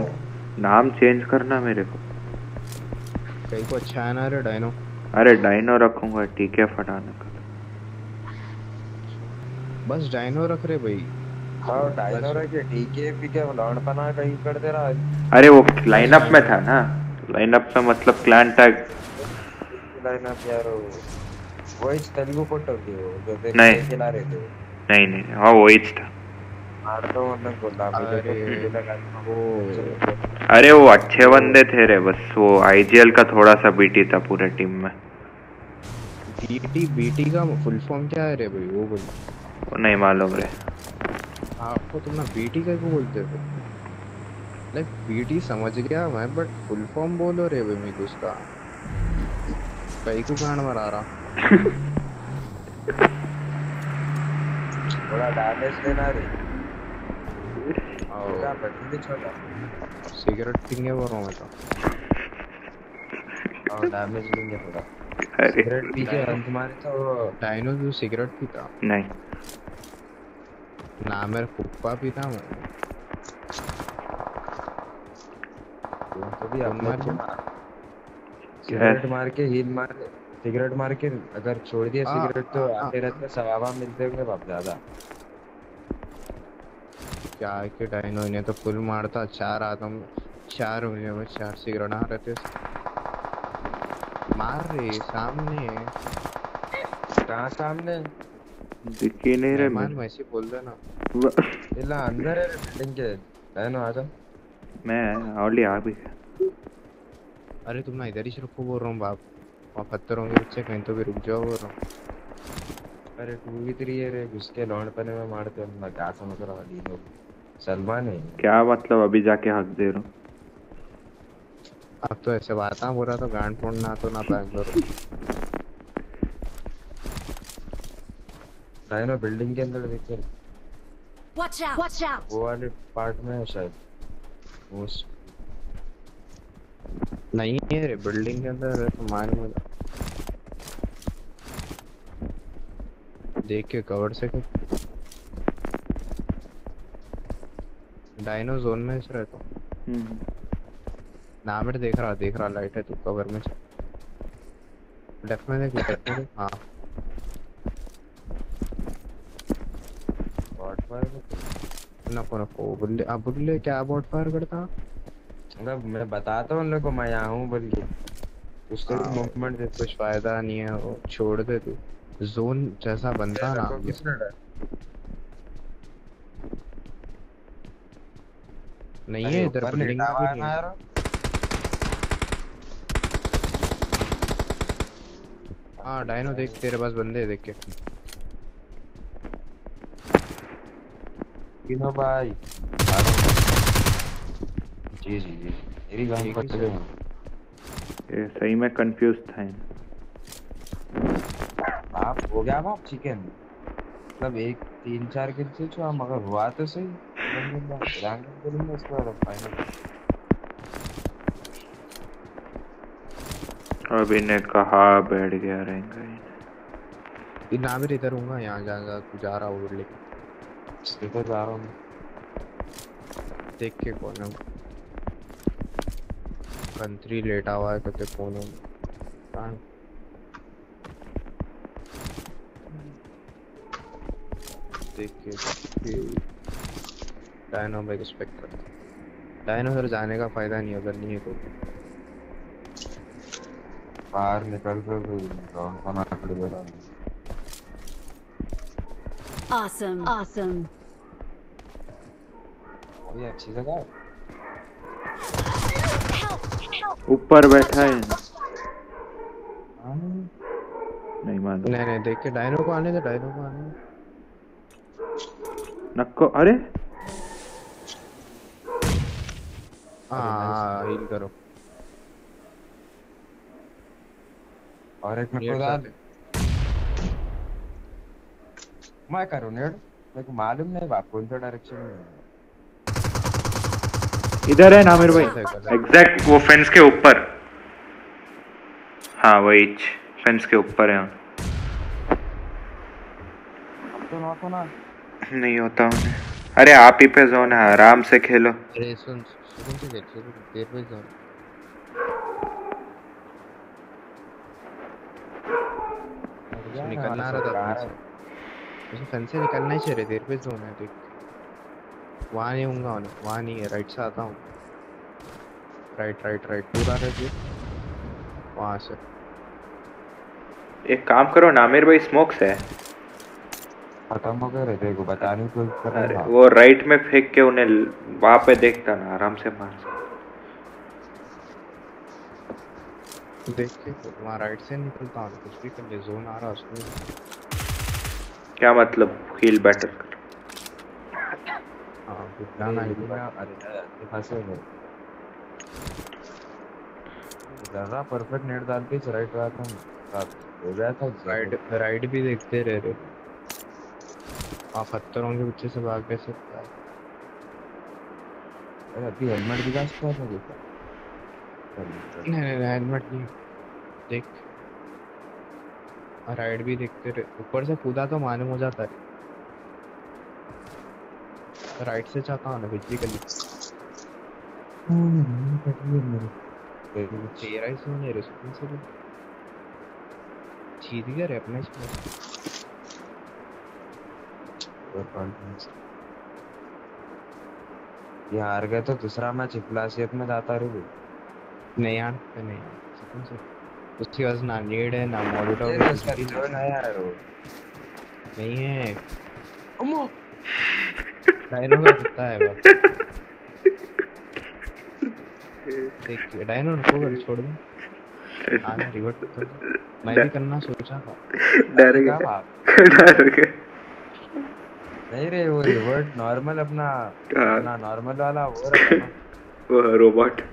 नाम चेंज करना मेरे को। कहीं को अच्छा है ना रे डायनो अरे डाइनो रखूँगा ठीक है फटाने का। बस डायनो रख रहे भाई। हाँ डायनोर के ठीक है पी के लौंड पना कहीं कर दे रहा है। अरे वो लाइनअप में था ना। लाइनअप में मतलब क्लैन टैग लाइनअप यार वो। वही तेलुगु फ़ोटो थी वो जो देख के खिला रहे थे। नहीं नहीं हाँ वही था। मार दो बोला मुझे अरे, लगा वो। अरे वो अच्छे बंदे थे रे बस वो आईजीएल का थोड़ा सा बीटी था पूरे टीम में। बीटी बीटी का फुल फॉर्म क्या है रे भाई वो बोल। वो नहीं मालूम रे। आपको तुम ना बीटी का क्यों बोलते हो? लाइक बीटी समझ गया मैं बट फुल फॉर्म बोलो रे भाई मेरे को उसका कई को गांड मरा रहा। थोड़ा डैमेज देना रे। और क्या भी छोटा? सिगरेट पीने बोल रहा हूँ मैं तो। और डैमेज लेंगे थोड़ा। अरे। सिगरेट पी के अंत मारे तो डाइनो तू सिगरेट पीता। नहीं। ना मेरे फुप्पा पीता मैं तो भी अपने मार। को सिगरेट मार के हील मार सिगरेट मार के अगर छोड़ दिया सिगरेट तो आ, आ, आते रहते सवाबा मिलते होंगे बाप ज़्यादा क्या है कि डाइनो इन्हें तो फुल मारता चार आदम चार हुए में चार सिगरेट आ रहे थे। मार रे सामने। कहाँ सामने? दिख ही नहीं रहे मेरे वैसे बोल देना। इला अंदर है बिल्डिंग के। रहनो आजा मैं ऑलरेडी आ भी। अरे तुम ना इधर ही रुको बोल रहा हूँ। बाप वहाँ पत्थरों के पीछे कहीं तो भी रुक जाओ बोल रहा हूँ। अरे टू वी थ्री है रे घुस के लौंड पने में मारते हम मैं क्या समझ रहा हूँ लोग सलमान है। क्या मतलब अभी जाके हक दे रहा हूँ। अब तो ऐसे बात ना बोला तो गांड फोड़ना तो ना बैंगलोर। राइनो बिल्डिंग के अंदर देखिए। Watch out! Watch out! वो वाले पार्ट में है शायद। उस नहीं है रे बिल्डिंग के अंदर है तो मार मुझे देख के कवर से कर डायनो जोन में से रहता हूँ हम्म, ना मेरे देख रहा देख रहा लाइट है तू कवर में। लेफ़्ट में देख लेफ़्ट में हाँ। बॉट फायर नको नको बुल्ले अब बुल्ले क्या बॉट फायर करता? मतलब मैं बताता हूँ उन लोगों को मैं यहाँ हूँ बोल के। उसको हाँ, मूवमेंट दे कुछ फ़ायदा नहीं है वो छोड़ दे तू। जोन जैसा बनता ना किसने डरा नहीं है इधर बिल्डिंग में भी नहीं है। हाँ डायनो देख तेरे पास बंदे हैं, देख के। किनो भाई। हूँ। जी जी जी। मेरी गाड़ी ठीक है, पकड़ गई ये सही में कंफ्यूज था इन बाप हो गया बाप चिकन मतलब एक तीन चार किल से छो मगर हुआ तो सही। रैंक करूँगा इसके बाद फाइनल अब इन्हें कहा, बैठ गया रहेगा ये ना भी इधर हूँ यहाँ जा जा तू जा रहा हो लेके। तो जा रहा हूँ देख के कौन है कंट्री लेटा हुआ है, कहते कौन है कहाँ? देख के डायनो में रिस्पेक्ट कर डायनो सर जाने का फ़ायदा नहीं अगर नहीं है तो बाहर निकल कर ग्राउंड बना कर दे रहा Awesome. Awesome. ये अच्छी जगह है! ऊपर बैठा है। हाँ, नहीं मालूम। नहीं नहीं देख के डायनो को आने दे डायनो को आने नक्को अरे। हाँ हील करो। और एक मेरे को डाल दे। मैं करूँ नेड मेरे को मालूम नहीं बाप कौन सा डायरेक्शन में इधर है ना मेरे भाई। एग्जैक्ट वो फेंस के ऊपर. हाँ वही फेंस के ऊपर है. अब तो ना तो ना। नहीं होता उन्हें. अरे आप ही पे जोन है आराम से खेलो. अरे सुन सुन से देख सुन देर पे जाओ निकलना रहा था फन से निकलना ही चाहिए देर पे जोन है देख। वहाँ नहीं हूँगा वहाँ नहीं है राइट से आता हूँ। राइट राइट राइट पूरा रह वहाँ से। एक काम करो नामिर भाई स्मोक्स है। खत्म हो गए रे देखो बताने को कर अरे रहा वो राइट में फेंक के उन्हें वहाँ पे देखता ना आराम से मार सकता। देख वहाँ राइट से निकलता हूँ कुछ भी कर ले जोन आ रहा उसमें। क्या मतलब? हील बैटल कर। हाँ ही अरे फंसे हुए कर परफेक्ट नेट डाल के राइट रहा था साथ हो गया था राइड राइड भी देखते रह रहे आप पत्थरों के पीछे से भाग कैसे? सकता है अरे अभी हेलमेट दिखा सकता है देखा नहीं नहीं हेलमेट नहीं। देख। राइड भी देखते रहे। ऊपर से कूदा तो मालूम हो जाता है। राइट से चाहता हूँ ना फिजिकली तेरा ही सुन रहे जीत गया रे अपने इसमें। ये हार गए तो दूसरा मैच इफ्लासियत में जाता रे नहीं यार नहीं से उसके पास ना नीड है ना उसका रिटर्न है यार वो नहीं है अम्मो डायनो का कुत्ता है बस देख डायनो को कर छोड़ दे। आना रिवर्ट कर। मैं भी करना सोचा था। डर क्या गया बात? डर गया। नहीं रे वो रिवर्ट नॉर्मल अपना हाँ। अपना नॉर्मल वाला वो रोबोट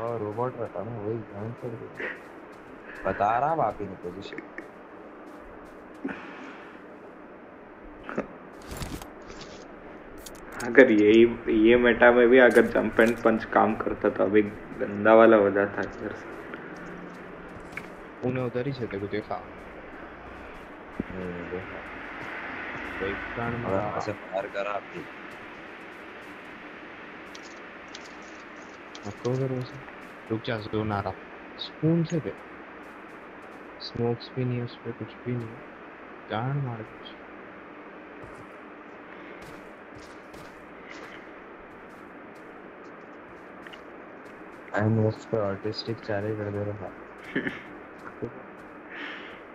और रोबोट रहता ना वही ध्यान कर दे बता रहा बापी ने पोजीशन अगर यही ये मेटा में भी अगर जंप एंड पंच काम करता तो अभी गंदा वाला हो जाता इधर से। उन्हें उधर ही से देखो देखा प्राण और मारा वहाँ से फायर करा आपकी आपको उधर वैसे रुक जा जोन आ रहा। स्पून से दे। स्मोक्स भी नहीं, उस पे कुछ भी नहीं। गान मार कुछ। आई एम पे आर्टिस्टिक चारे कर दे रहा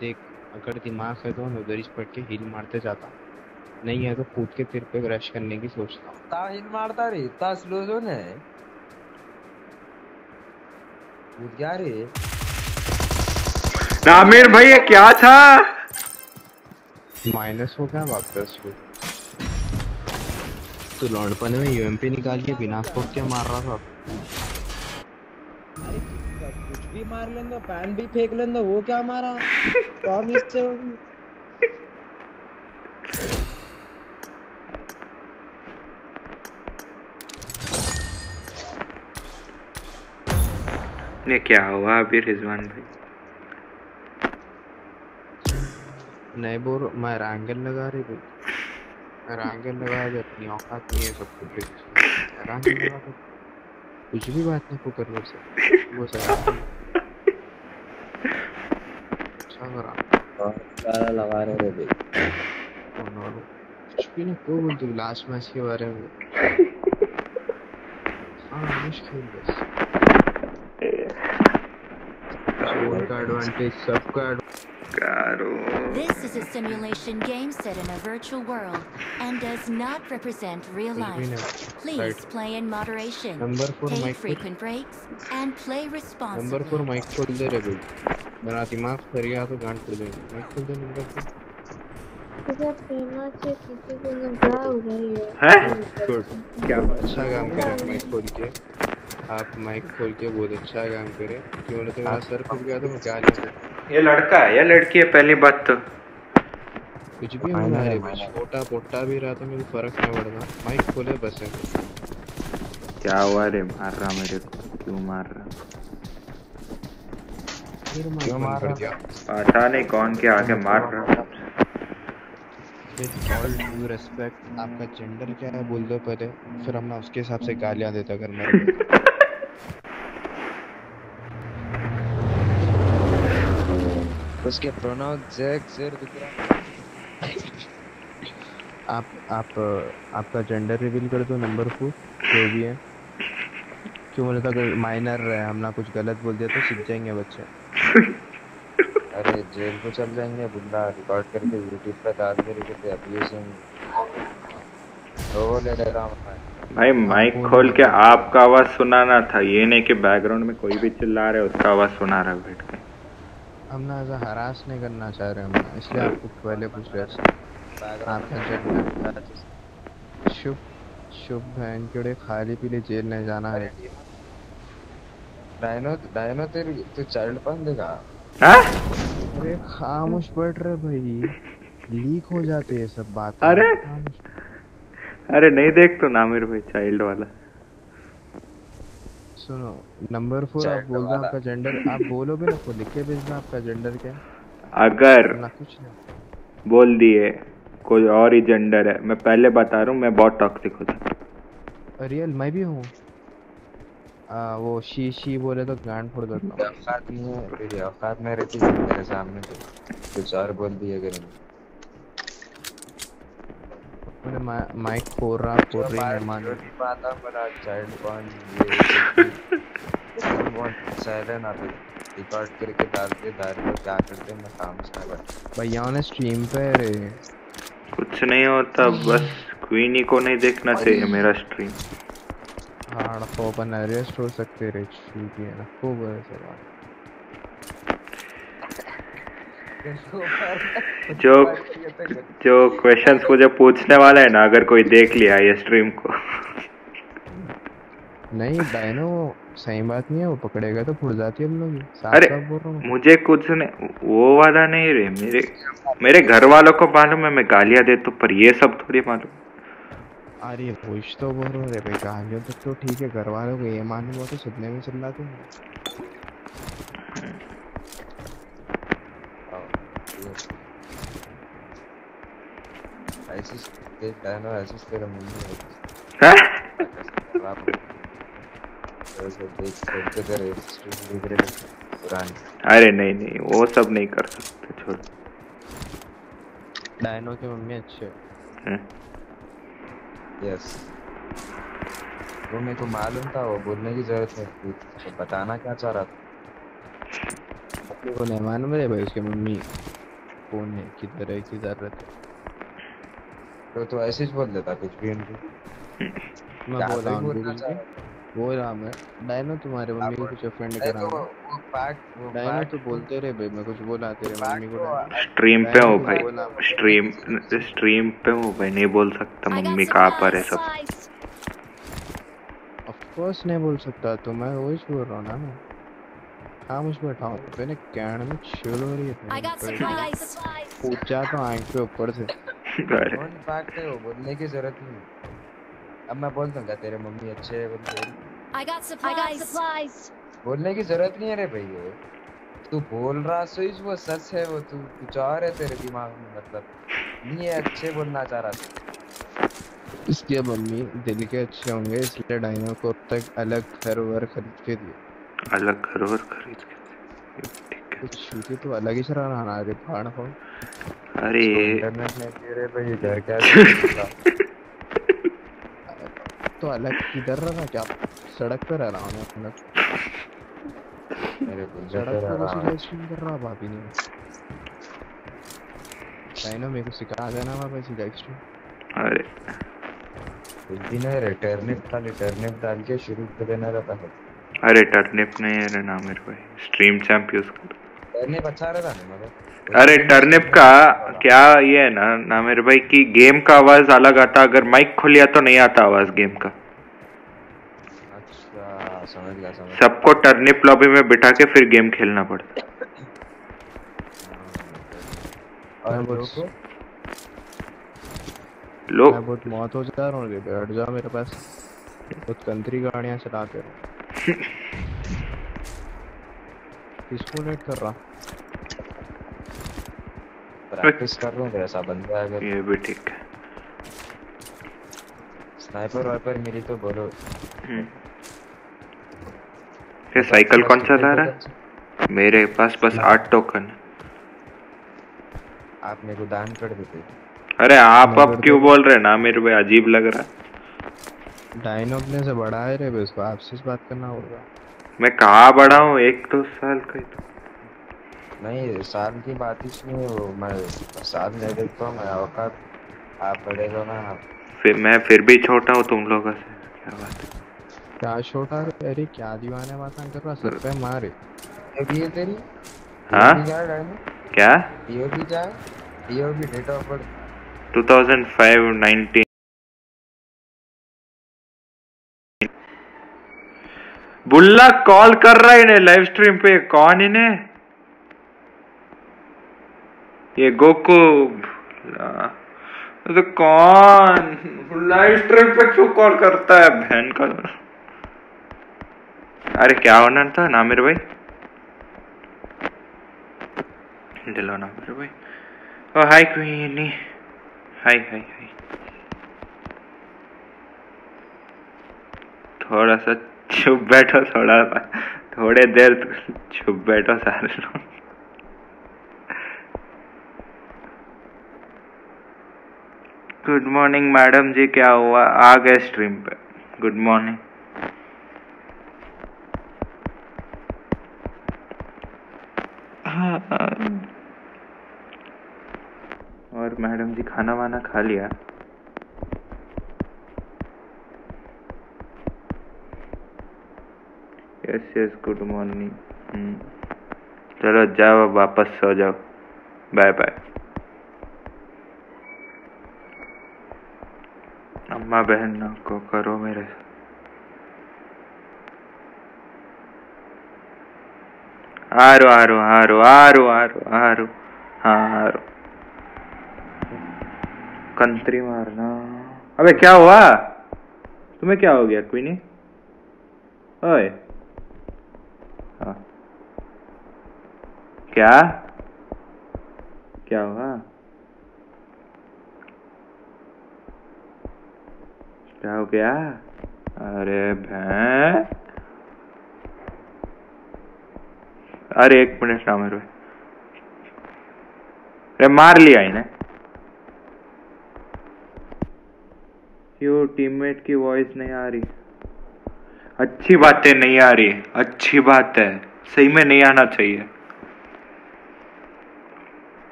देख, अगर दिमाग है तो ही पट के हिल मारते जाता नहीं है तो कूद के तेरे पे रश करने की सोचता ता हिल मारता रे? इतना स्लो जोन है। कूद गया रे। नामिर भाई ये क्या था? माइनस हो गया वापस वो। तो लौटपन में यूएमपी निकाल के बिना स्कोप के मार रहा था? कुछ भी मार लेंगे पैन भी फेंक लेंगे वो क्या मारा? ये क्या हुआ अभी रिजवान भाई? नहीं बोल मैं रैंगल लगा रही भाई। रैंगल लगा दे अपनी औकात नहीं है सब कुछ। रैंगल लगा कुछ भी बात नहीं को करने से। वो सब अच्छा करा। सारा लगा रहे भाई। और? कुछ भी नहीं को बोल लास्ट मैच के बारे में। हाँ मुश्किल बस This is a simulation game set in a virtual world and does not represent real कुछ भी life. नहीं Please Right. play in moderation. Number four Take mike frequent breaks and play number four responsibly. Mike खोल दे रे भाई मेरा दिमाग कर गया तो गांड खोल दे माइक खोल दे नंबर फोर इधर पीना से किसी को ना क्या हो रही है हैं गुड क्या बात अच्छा काम करे माइक खोल के आप माइक खोल के बहुत अच्छा काम करे। क्यों बोले तो मेरा सर खुल गया तो मैं क्या लिखूं ये लड़का है या लड़की है पहली बात तो। कुछ भी माइनर होना है, है छोटा पोटा भी रहा तो मेरे फ़र्क नहीं पड़ता। माइक खोले बस है। क्या हुआ रे? मार रहा मेरे को। क्यों मार रहा? क्यों मार रहा? पता नहीं कौन के आगे मार रहा विद ऑल ड्यू रेस्पेक्ट आपका जेंडर क्या है? बोल दो पहले, फिर हम ना उसके हिसाब से गालियाँ देता अगर को उसके प्रोनाउन जैक सिर आप आप, आपका जेंडर रिवील कर दो नंबर फोर जो भी है। क्यों बोले तो अगर माइनर है, हम ना कुछ गलत बोल दिया तो सीख जाएँगे बच्चे। अरे जेल को चल जाएँगे बुल्ला रिकॉर्ड करके यूट्यूब पे डाल के रखे अब्यूजिंग तो वो ले ले रहा हूँ मैं। भाई माइक खोल के आपका आवाज़ सुनाना था ये नहीं कि बैकग्राउंड में कोई भी चिल्ला रहा है उसका आवाज़ सुना रहा है बैठ के। हम ना ऐसा हरास नहीं करना चाह रहे हम इसलिए आपको पहले पूछ रहे थे आपका जेंडर शुभ शुभ बहन के खाली पीले जेल नहीं जाना है। डायनो डायनो तेरी तू चाइल्ड पन हाँ अरे खामोश बैठ रहे भाई। लीक हो जाते हैं सब बातें। अरे! अरे नहीं देख तो नामिर भाई चाइल्ड वाला। सुनो नंबर फोर आप बोल दो वाला। आपका जेंडर आप बोलो भी ना खुद लिख के भेजना आपका जेंडर क्या अगर ना कुछ नहीं। बोल दिए कोई और ही जेंडर है। मैं पहले बता रहा हूँ मैं बहुत टॉक्सिक हो जाता रियल मैं भी हूँ। आ, वो शी शी बोले तो गांड फोड़ देता हूँ। औकात नहीं है तेरी औकात में रहती है मेरे सामने। तो कुछ और बोल दिए करेंगे मैंने मा- माइक फोड़ रहा फोड़ रही मेहमान। नहीं पाता बड़ा चाइल्ड पॉन साइलेंट आप रिकॉर्ड करके डालते दारू को क्या करते मैं काम से भैया ने स्ट्रीम पे रे। कुछ नहीं होता बस क्वीनी को नहीं देखना चाहिए मेरा स्ट्रीम हार्ड को अपन अरेस्ट हो सकते रे चूती है ना खूब ऐसे बात जो जो क्वेश्चंस मुझे पूछने वाला है ना अगर कोई देख लिया ये स्ट्रीम को। नहीं डायनो सही बात नहीं है वो पकड़ेगा तो फुट जाती है हम लोग। अरे साफ़ बोल रहा हूँ। मुझे कुछ नहीं वो वाला नहीं रे मेरे मेरे घर वालों को मालूम है मैं गालियाँ देता हूँ पर ये सब थोड़ी मालूम। अरे कुछ तो बोल रहे रे भाई गालियों तक तो ठीक है घर वालों को ये मालूम हो तो सुनने में चिल्लाते हैं ऐसी देख डायनो ऐसी तेरा मम्मी है। हाँ? ऐसे देख सकते तेरे स्ट्रीम देख रहे हैं अरे नहीं नहीं वो सब नहीं कर सकते छोड़। डायनो की मम्मी अच्छी हाँ। यस वो मेरे को मालूम था वो बोलने की ज़रूरत है। तू बताना क्या चाह रहा था? अपने को नहीं मालूम है भाई उसकी मम्मी। कौन है? किधर है? किधर रहते है। तो तू ऐसे ही बोल देता कुछ भी उनको। मैं बोला उनको हूँ चाह रहा मैं। डायनो तुम्हारे मम्मी को। कुछ ऑफेंड करा तो वो मैं वो डायनो तो बोलते रहे भाई मैं कुछ बोला तेरे मम्मी को स्ट्रीम पे हूँ डायनो भाई। स्ट्रीम स्ट्रीम पे हूँ भाई नहीं बोल सकता मम्मी कहाँ पर है सब। ऑफ़ कोर्स नहीं बोल सकता तो मैं वही बोल रहा हूँ ना मैं। खामोश बैठा हूँ मैंने कैन में चिल हो रही है. पूछ हूँ आँख पे ऊपर से। है वो बोलने की ज़रूरत नहीं अब मैं बोल दूँगा तेरे मम्मी अच्छे है बोल के I got supplies. बोलने की ज़रूरत नहीं है रे भाई ये। तू बोल रहा सोच वो सच है वो तू कुछ और है तेरे दिमाग में मतलब। नहीं है अच्छे बोलना चाह रहा था। इसके मम्मी दिल के अच्छे होंगे इसलिए डायनो को अब तक अलग घर वर खरीद के दिए। अलग घर और खरीद के ठीक कुछ तो अलग ही चला रहा रे फाड़ फाड़ अरे इंटरनेट नहीं दे रहे भाई घर क्या तो अलग किधर रहा क्या? सड़क पे रह रहा हूँ मैं अलग। मेरे को सड़क जैसे पे रहा बस कर रहा भाभी ने डायनो मेरे को सिखा देना वहाँ पे सीधा एक्सट्रीम अरे। कुछ भी नहीं रे टर्निप खाली टर्निप डाल के शुरू कर देना रहता है अरे टर्निप नहीं है ना मेरे भाई स्ट्रीम चैम्प यूज़ कर। टर्निप अच्छा रहता नहीं मगर अरे टर्निप का क्या ये है ना ना मेरे भाई की गेम का आवाज़ अलग आता अगर माइक खोलिया तो नहीं आता आवाज़ गेम का। अच्छा समझ गया समझ सबको टर्निप लॉबी में बिठा के फिर गेम खेलना पड़ता। मैं लोगों को? बहुत मौत हो जा रहा हूँ बैठ जाओ मेरे पास। बहुत कंत्री गाड़ियाँ चलाते रहो किसको लेट कर रहा? प्रैक्टिस कर रहे हैं ऐसा बंदा है अगर। ये भी ठीक है। स्नाइपर वाइपर मिली तो बोलो। हम्म। ये साइकिल कौन चला रहा है? मेरे पास बस आठ टोकन आप मेरे को दान कर देते। अरे आप अब क्यों बोल रहे हैं? ना मेरे भाई अजीब लग रहा है। डायनो अपने से बड़ा है रे बस आपसे बात करना होगा। मैं कहाँ बड़ा हूँ? एक दो साल का ही तो। नहीं साल की बात ही नहीं हो मैं साल नहीं देखता हूँ मैं औकात आप बड़े हो ना आप। फिर मैं फिर भी छोटा हूँ तुम लोगों से क्या बात है। क्या छोटा अरे क्या दीवाने बातें कर रहा सर पे मारे। अभी है तेरी? हाँ? क्या? डायनो क्या डीओबी डेट ऑफ़ बर्थ 2005 19 बुल्ला कॉल कर रहा है इन्हें लाइव स्ट्रीम पे कौन इन्हें? ये गोकू। तो कौन? लाइव स्ट्रीम पे क्यों कॉल करता है, बहन का? अरे क्या होना था, नामिर भाई? दिलो नामिर भाई। ओ, हाय क्वीनी। हाय हाय हाय। थोड़ा सा चुप बैठो, थोड़ा थोड़े देर चुप बैठो सारे लोग। गुड मॉर्निंग मैडम जी क्या हुआ? आ गए स्ट्रीम पे। गुड मॉर्निंग और मैडम जी खाना वाना खा लिया? यस यस गुड मॉर्निंग चलो जाओ वापस सो जाओ। बाय बाय अम्मा बहन को करो मेरे आरो आरो आरो आरो आरो आरो हाँ आरो। कंत्री मारना। अबे, क्या हुआ? तुम्हें क्या हो गया, क्वीनी? ओए। हाँ। क्या? क्या हुआ? क्या हो गया अरे भैं। अरे एक मिनट मेरे अरे मार लिया इन्हें। क्यों टीममेट की वॉइस नहीं आ रही? अच्छी बातें नहीं आ रही। अच्छी बात है। सही में नहीं आना चाहिए।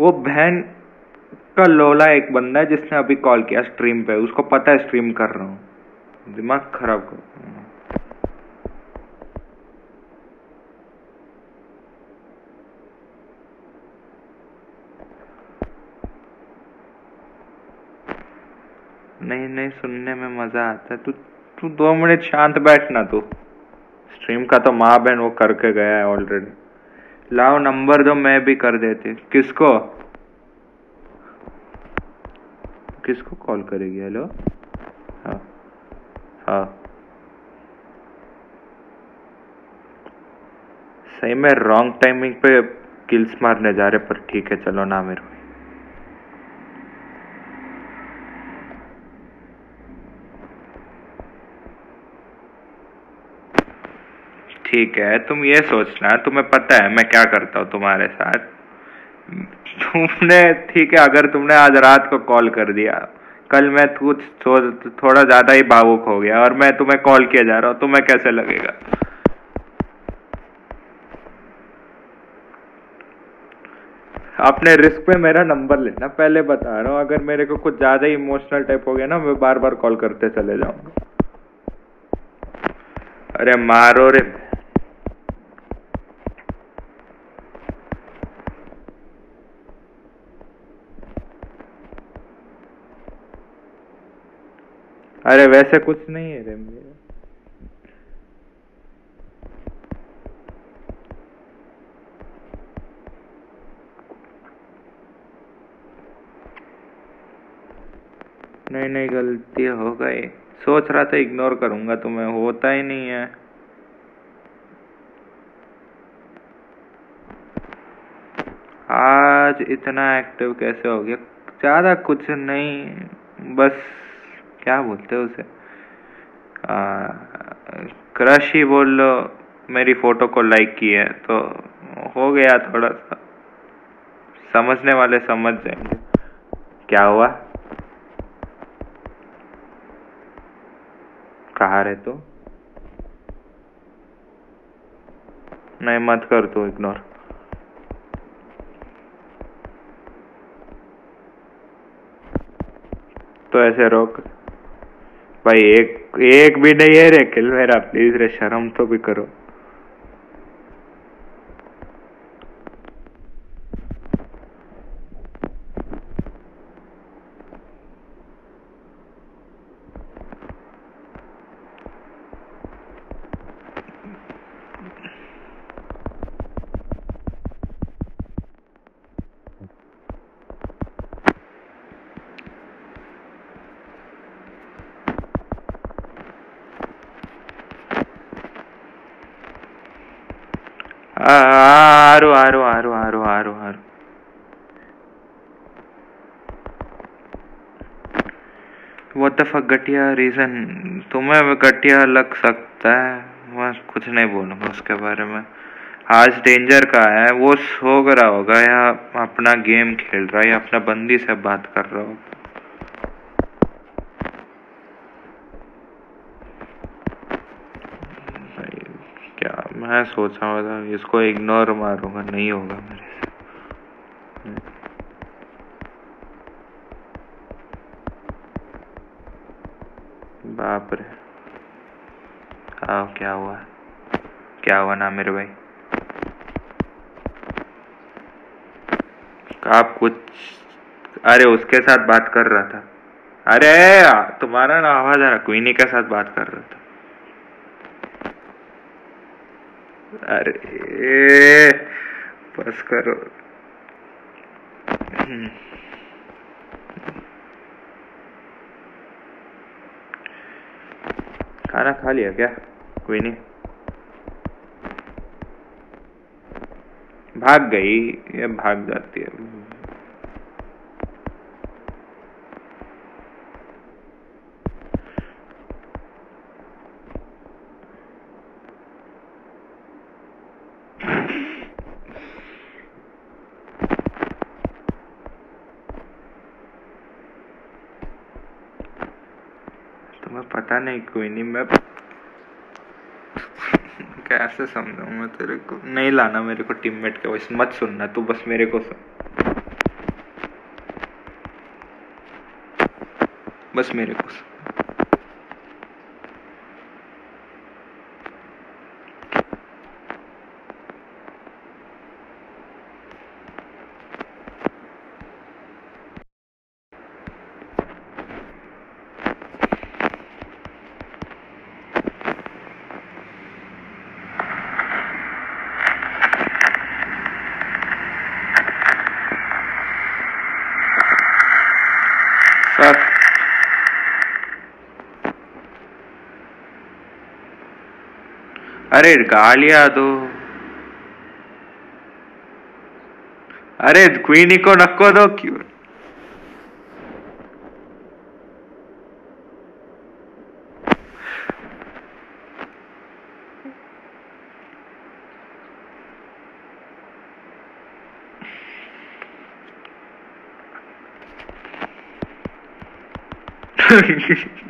वो बहन का लोला एक बंदा है जिसने अभी कॉल किया स्ट्रीम पे। उसको पता है स्ट्रीम कर रहा हूँ। दिमाग खराब कर नहीं नहीं, सुनने में मज़ा आता है। तू तू दो मिनट शांत बैठना तू। स्ट्रीम का तो माँ बहन वो करके गया है ऑलरेडी लाओ नंबर दो, मैं भी कर देती किसको? किसको कॉल करेगी? हेलो? हाँ। हाँ। सही, में रॉन्ग टाइमिंग पे किल्स मारने जा रहे, पर ठीक है, चलो ना मेरे ठीक है, तुम ये सोचना, तुम्हें पता है मैं क्या करता हूँ तुम्हारे साथ। तुमने, ठीक है, अगर तुमने आज रात को कॉल कर दिया, कल मैं कुछ थोड़ा ज़्यादा ही भावुक हो गया और मैं तुम्हें कॉल किया जा रहा हूँ, तुम्हें कैसे लगेगा? अपने रिस्क पे मेरा नंबर लेना, पहले बता रहा हूँ, अगर मेरे को कुछ ज़्यादा ही इमोशनल टाइप हो गया ना, मैं बार बार कॉल करते चले जाऊँगा। अरे मारो रे। अरे वैसे कुछ नहीं है रे मेरे। नहीं नहीं, गलती हो गई। सोच रहा था इग्नोर करूँगा तुम्हें होता ही नहीं है। आज इतना एक्टिव कैसे हो गया? ज़्यादा कुछ नहीं, बस क्या बोलते हैं उसे? क्रश ही बोल लो, मेरी फ़ोटो को लाइक की है तो हो गया थोड़ा सा समझने वाले समझ जाएँगे। क्या हुआ? कहा रहे तो? नहीं, मत कर तू इग्नोर तो ऐसे रोक। भाई, एक एक भी नहीं है रे किल मेरा प्लीज़ रे, शर्म तो भी करो। आरो आरो आरो आरो आरो आरो। What the fuck, घटिया रीजन तुम्हें घटिया लग सकता है। मैं कुछ नहीं बोलूँगा उसके बारे में। आज डेंजर का है। वो सो रहा होगा या अपना गेम खेल रहा है या अपना बंदी से बात कर रहा होगा भाई, क्या मैं सोचा हुआ था, इसको इग्नोर मारूँगा, नहीं होगा मेरे से। बाप रे। आओ, क्या हुआ? क्या हुआ ना मेरे भाई? आप कुछ, अरे उसके साथ बात कर रहा था। अरे, तुम्हारा ना आवाज़ आ रहा, क्वीनी के साथ बात कर रहा था। अरे बस करो। हम्म। खाना खा लिया क्या? कोई नहीं। भाग गई ये भाग जाती है तुम्हें पता नहीं, कोई नहीं, मैं कैसे समझाऊ मैं तेरे को? नहीं लाना मेरे को टीममेट के वॉइस मत सुनना, तू बस मेरे को सुन। बस मेरे को सुन। अरे गालियाँ दो। अरे क्वीनी को नको दो क्यों?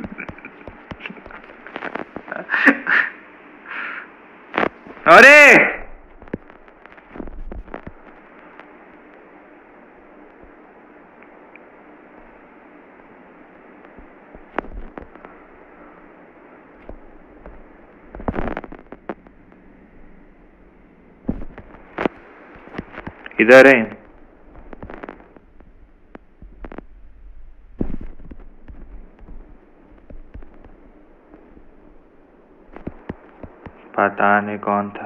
अरे! इधर है। पता नहीं कौन था?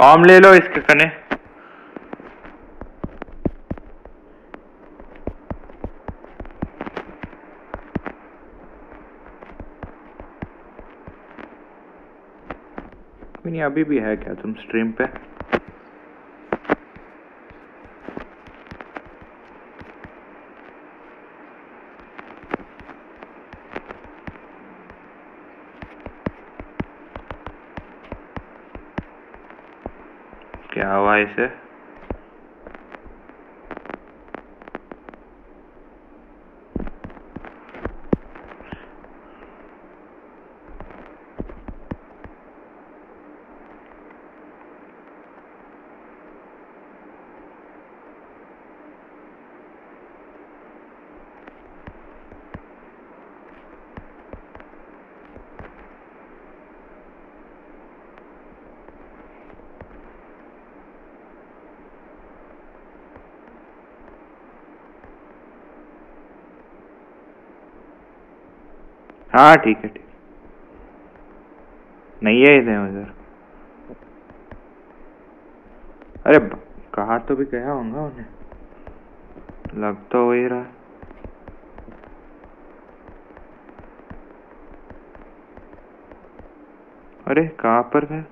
ऑम ले लो इसके कने। नहीं अभी भी है क्या? तुम स्ट्रीम पे क्या हुआ इसे हाँ ठीक है, ठीक नहीं है इधर, उधर। अरे कहा तो भी गया होगा उन्हें। लग तो वही रहा। अरे, कहाँ पर गया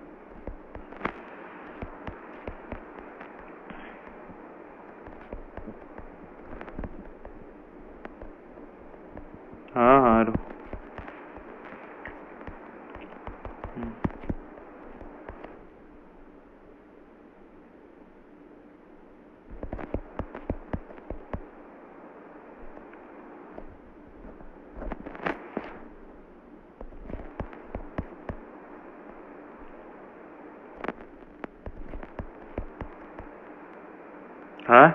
हाँ हाँ रुक हम्म। हाँ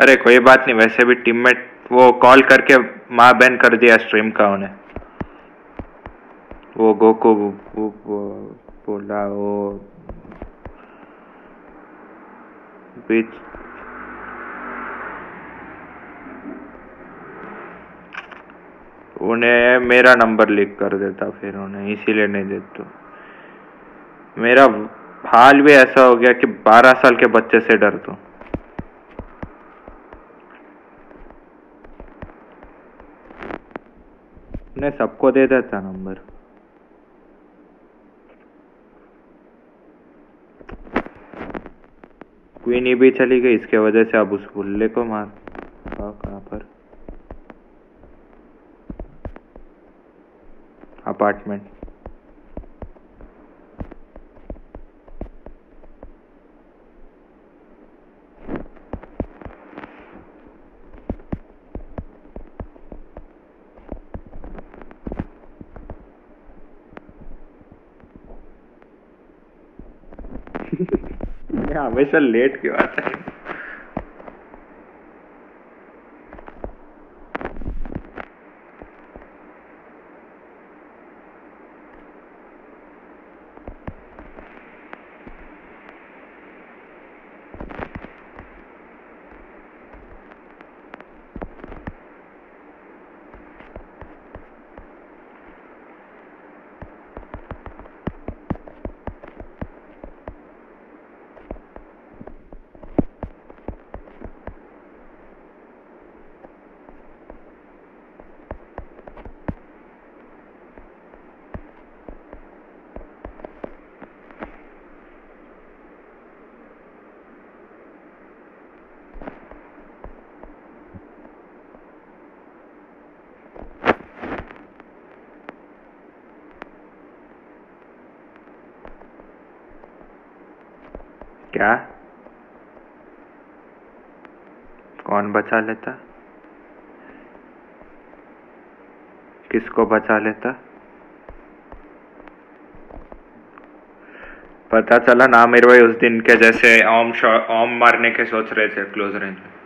अरे, कोई बात नहीं, वैसे भी टीममेट वो कॉल करके माँ बहन कर दिया स्ट्रीम का उन्हें। वो गोको बोला, वो, बीच। उन्हें मेरा नंबर लीक कर देता फिर उन्हें, इसीलिए नहीं देता। मेरा हाल भी ऐसा हो गया कि 12 साल के बच्चे से डरता हूँ उन्हें सबको दे देता नंबर। क्वीन ये भी चली गई, इसके वजह से अब उस बुल्ले को मार। कहाँ पर? अपार्टमेंट ये हमेशा लेट क्यों आता है क्या कौन बचा लेता? किसको बचा लेता? पता चला ना मेरे भाई उस दिन के जैसे ओम ओम मारने के सोच रहे थे क्लोज रेंज में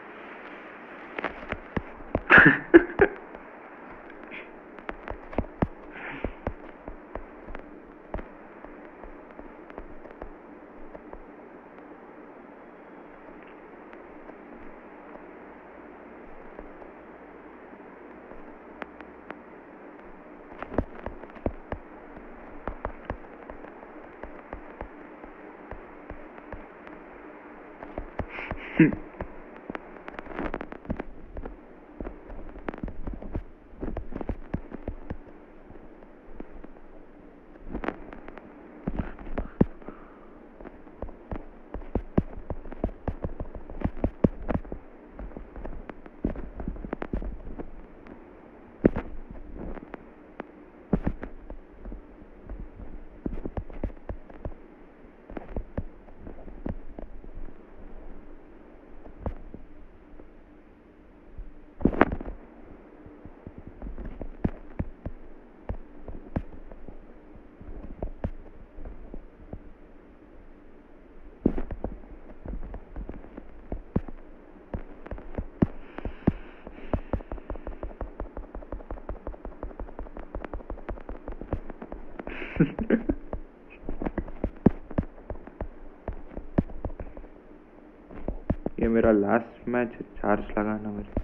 ये मेरा लास्ट मैच चार्ज लगाना मेरे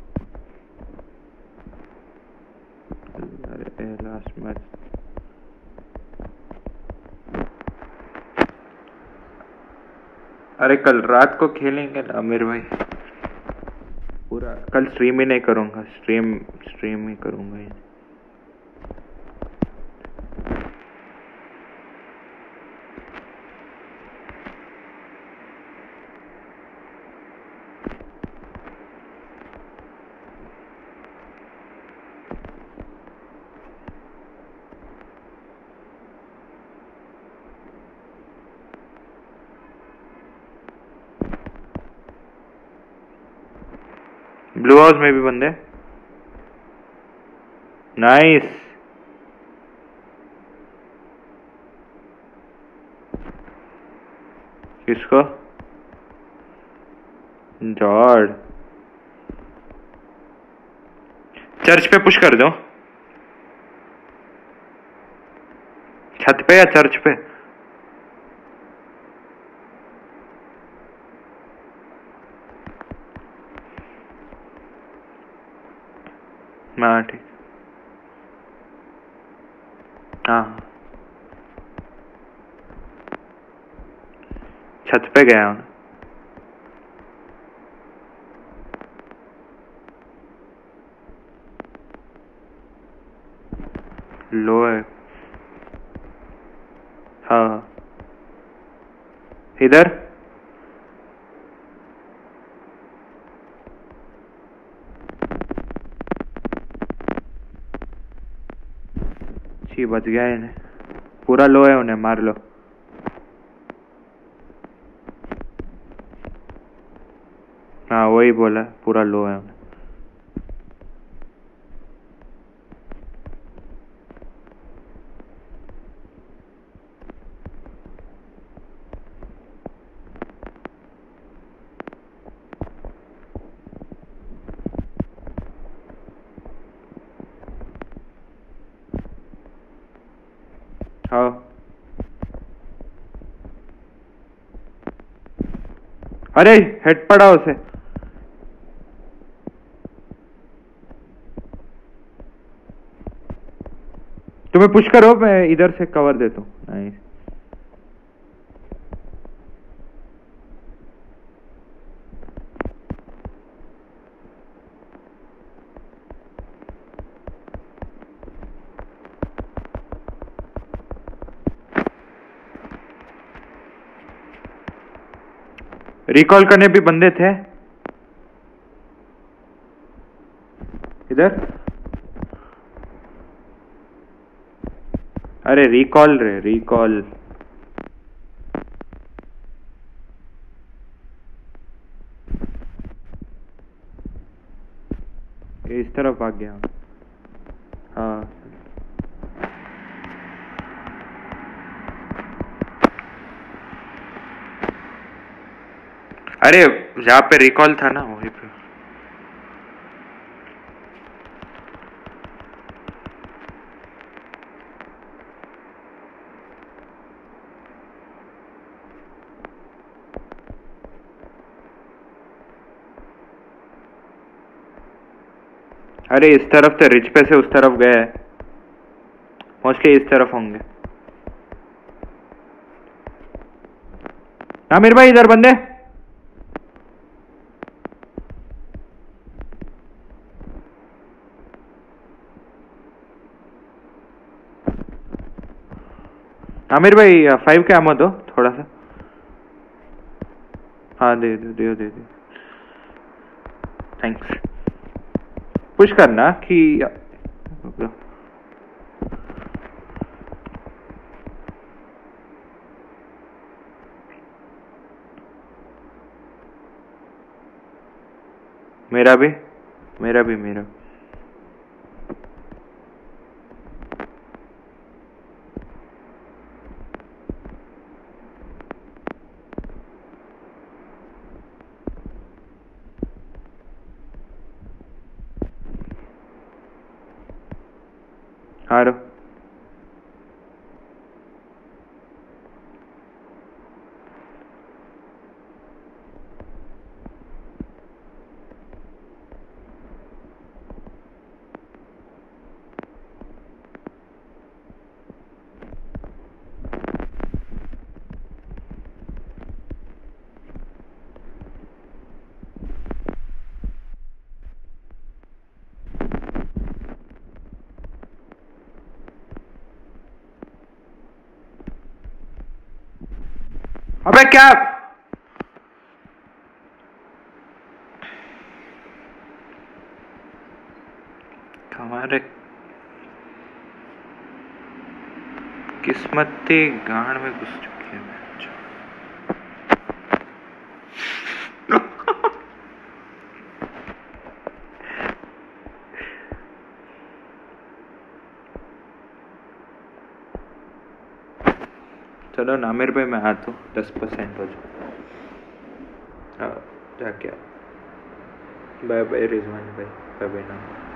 अरे लास्ट मैच अरे, कल रात को खेलेंगे ना आमिर भाई। पूरा, कल स्ट्रीम ही नहीं करूँगा स्ट्रीम स्ट्रीम ही करूँगा ही ब्लू हाउस में भी बंदे। नाइस किसको? जॉर्ड चर्च पे पुश कर दो। छत पे या चर्च पे हाँ ठीक हाँ हाँ। छत पे गया हूँ। है हाँ। इधर। बच गया है पूरा लो है उन्हें मार लो हाँ वही बोला पूरा लो है हाँ अरे हेड पड़ा उसे। तुम्हें पुश करो, मैं इधर से कवर देता हूँ। नाइस रिकॉल करने भी बंदे थे? इधर? अरे रिकॉल रे रिकॉल इस तरफ़ आ गया हाँ। अरे, जहाँ पे रिकॉल था ना, वहीं पे। अरे इस तरफ़ तो रिच पे से उस तरफ़ गए मोस्टली इस तरफ़ होंगे। आमिर भाई, इधर बंदे। आमिर भाई फाइव के आमो दो, थोड़ा सा। हाँ दे दो, दे दे दे थैंक्स पुश करना कि मेरा भी मेरा भी मेरा हारो अबे क्या हमारे किस्मत गांड में घुस चुकी है। चलो। ना मेरे पे मैं आता हूँ। दस परसेंट हो जाओ हाँ जाके बाय बाय, रिजवान भाई। बाय बाय ना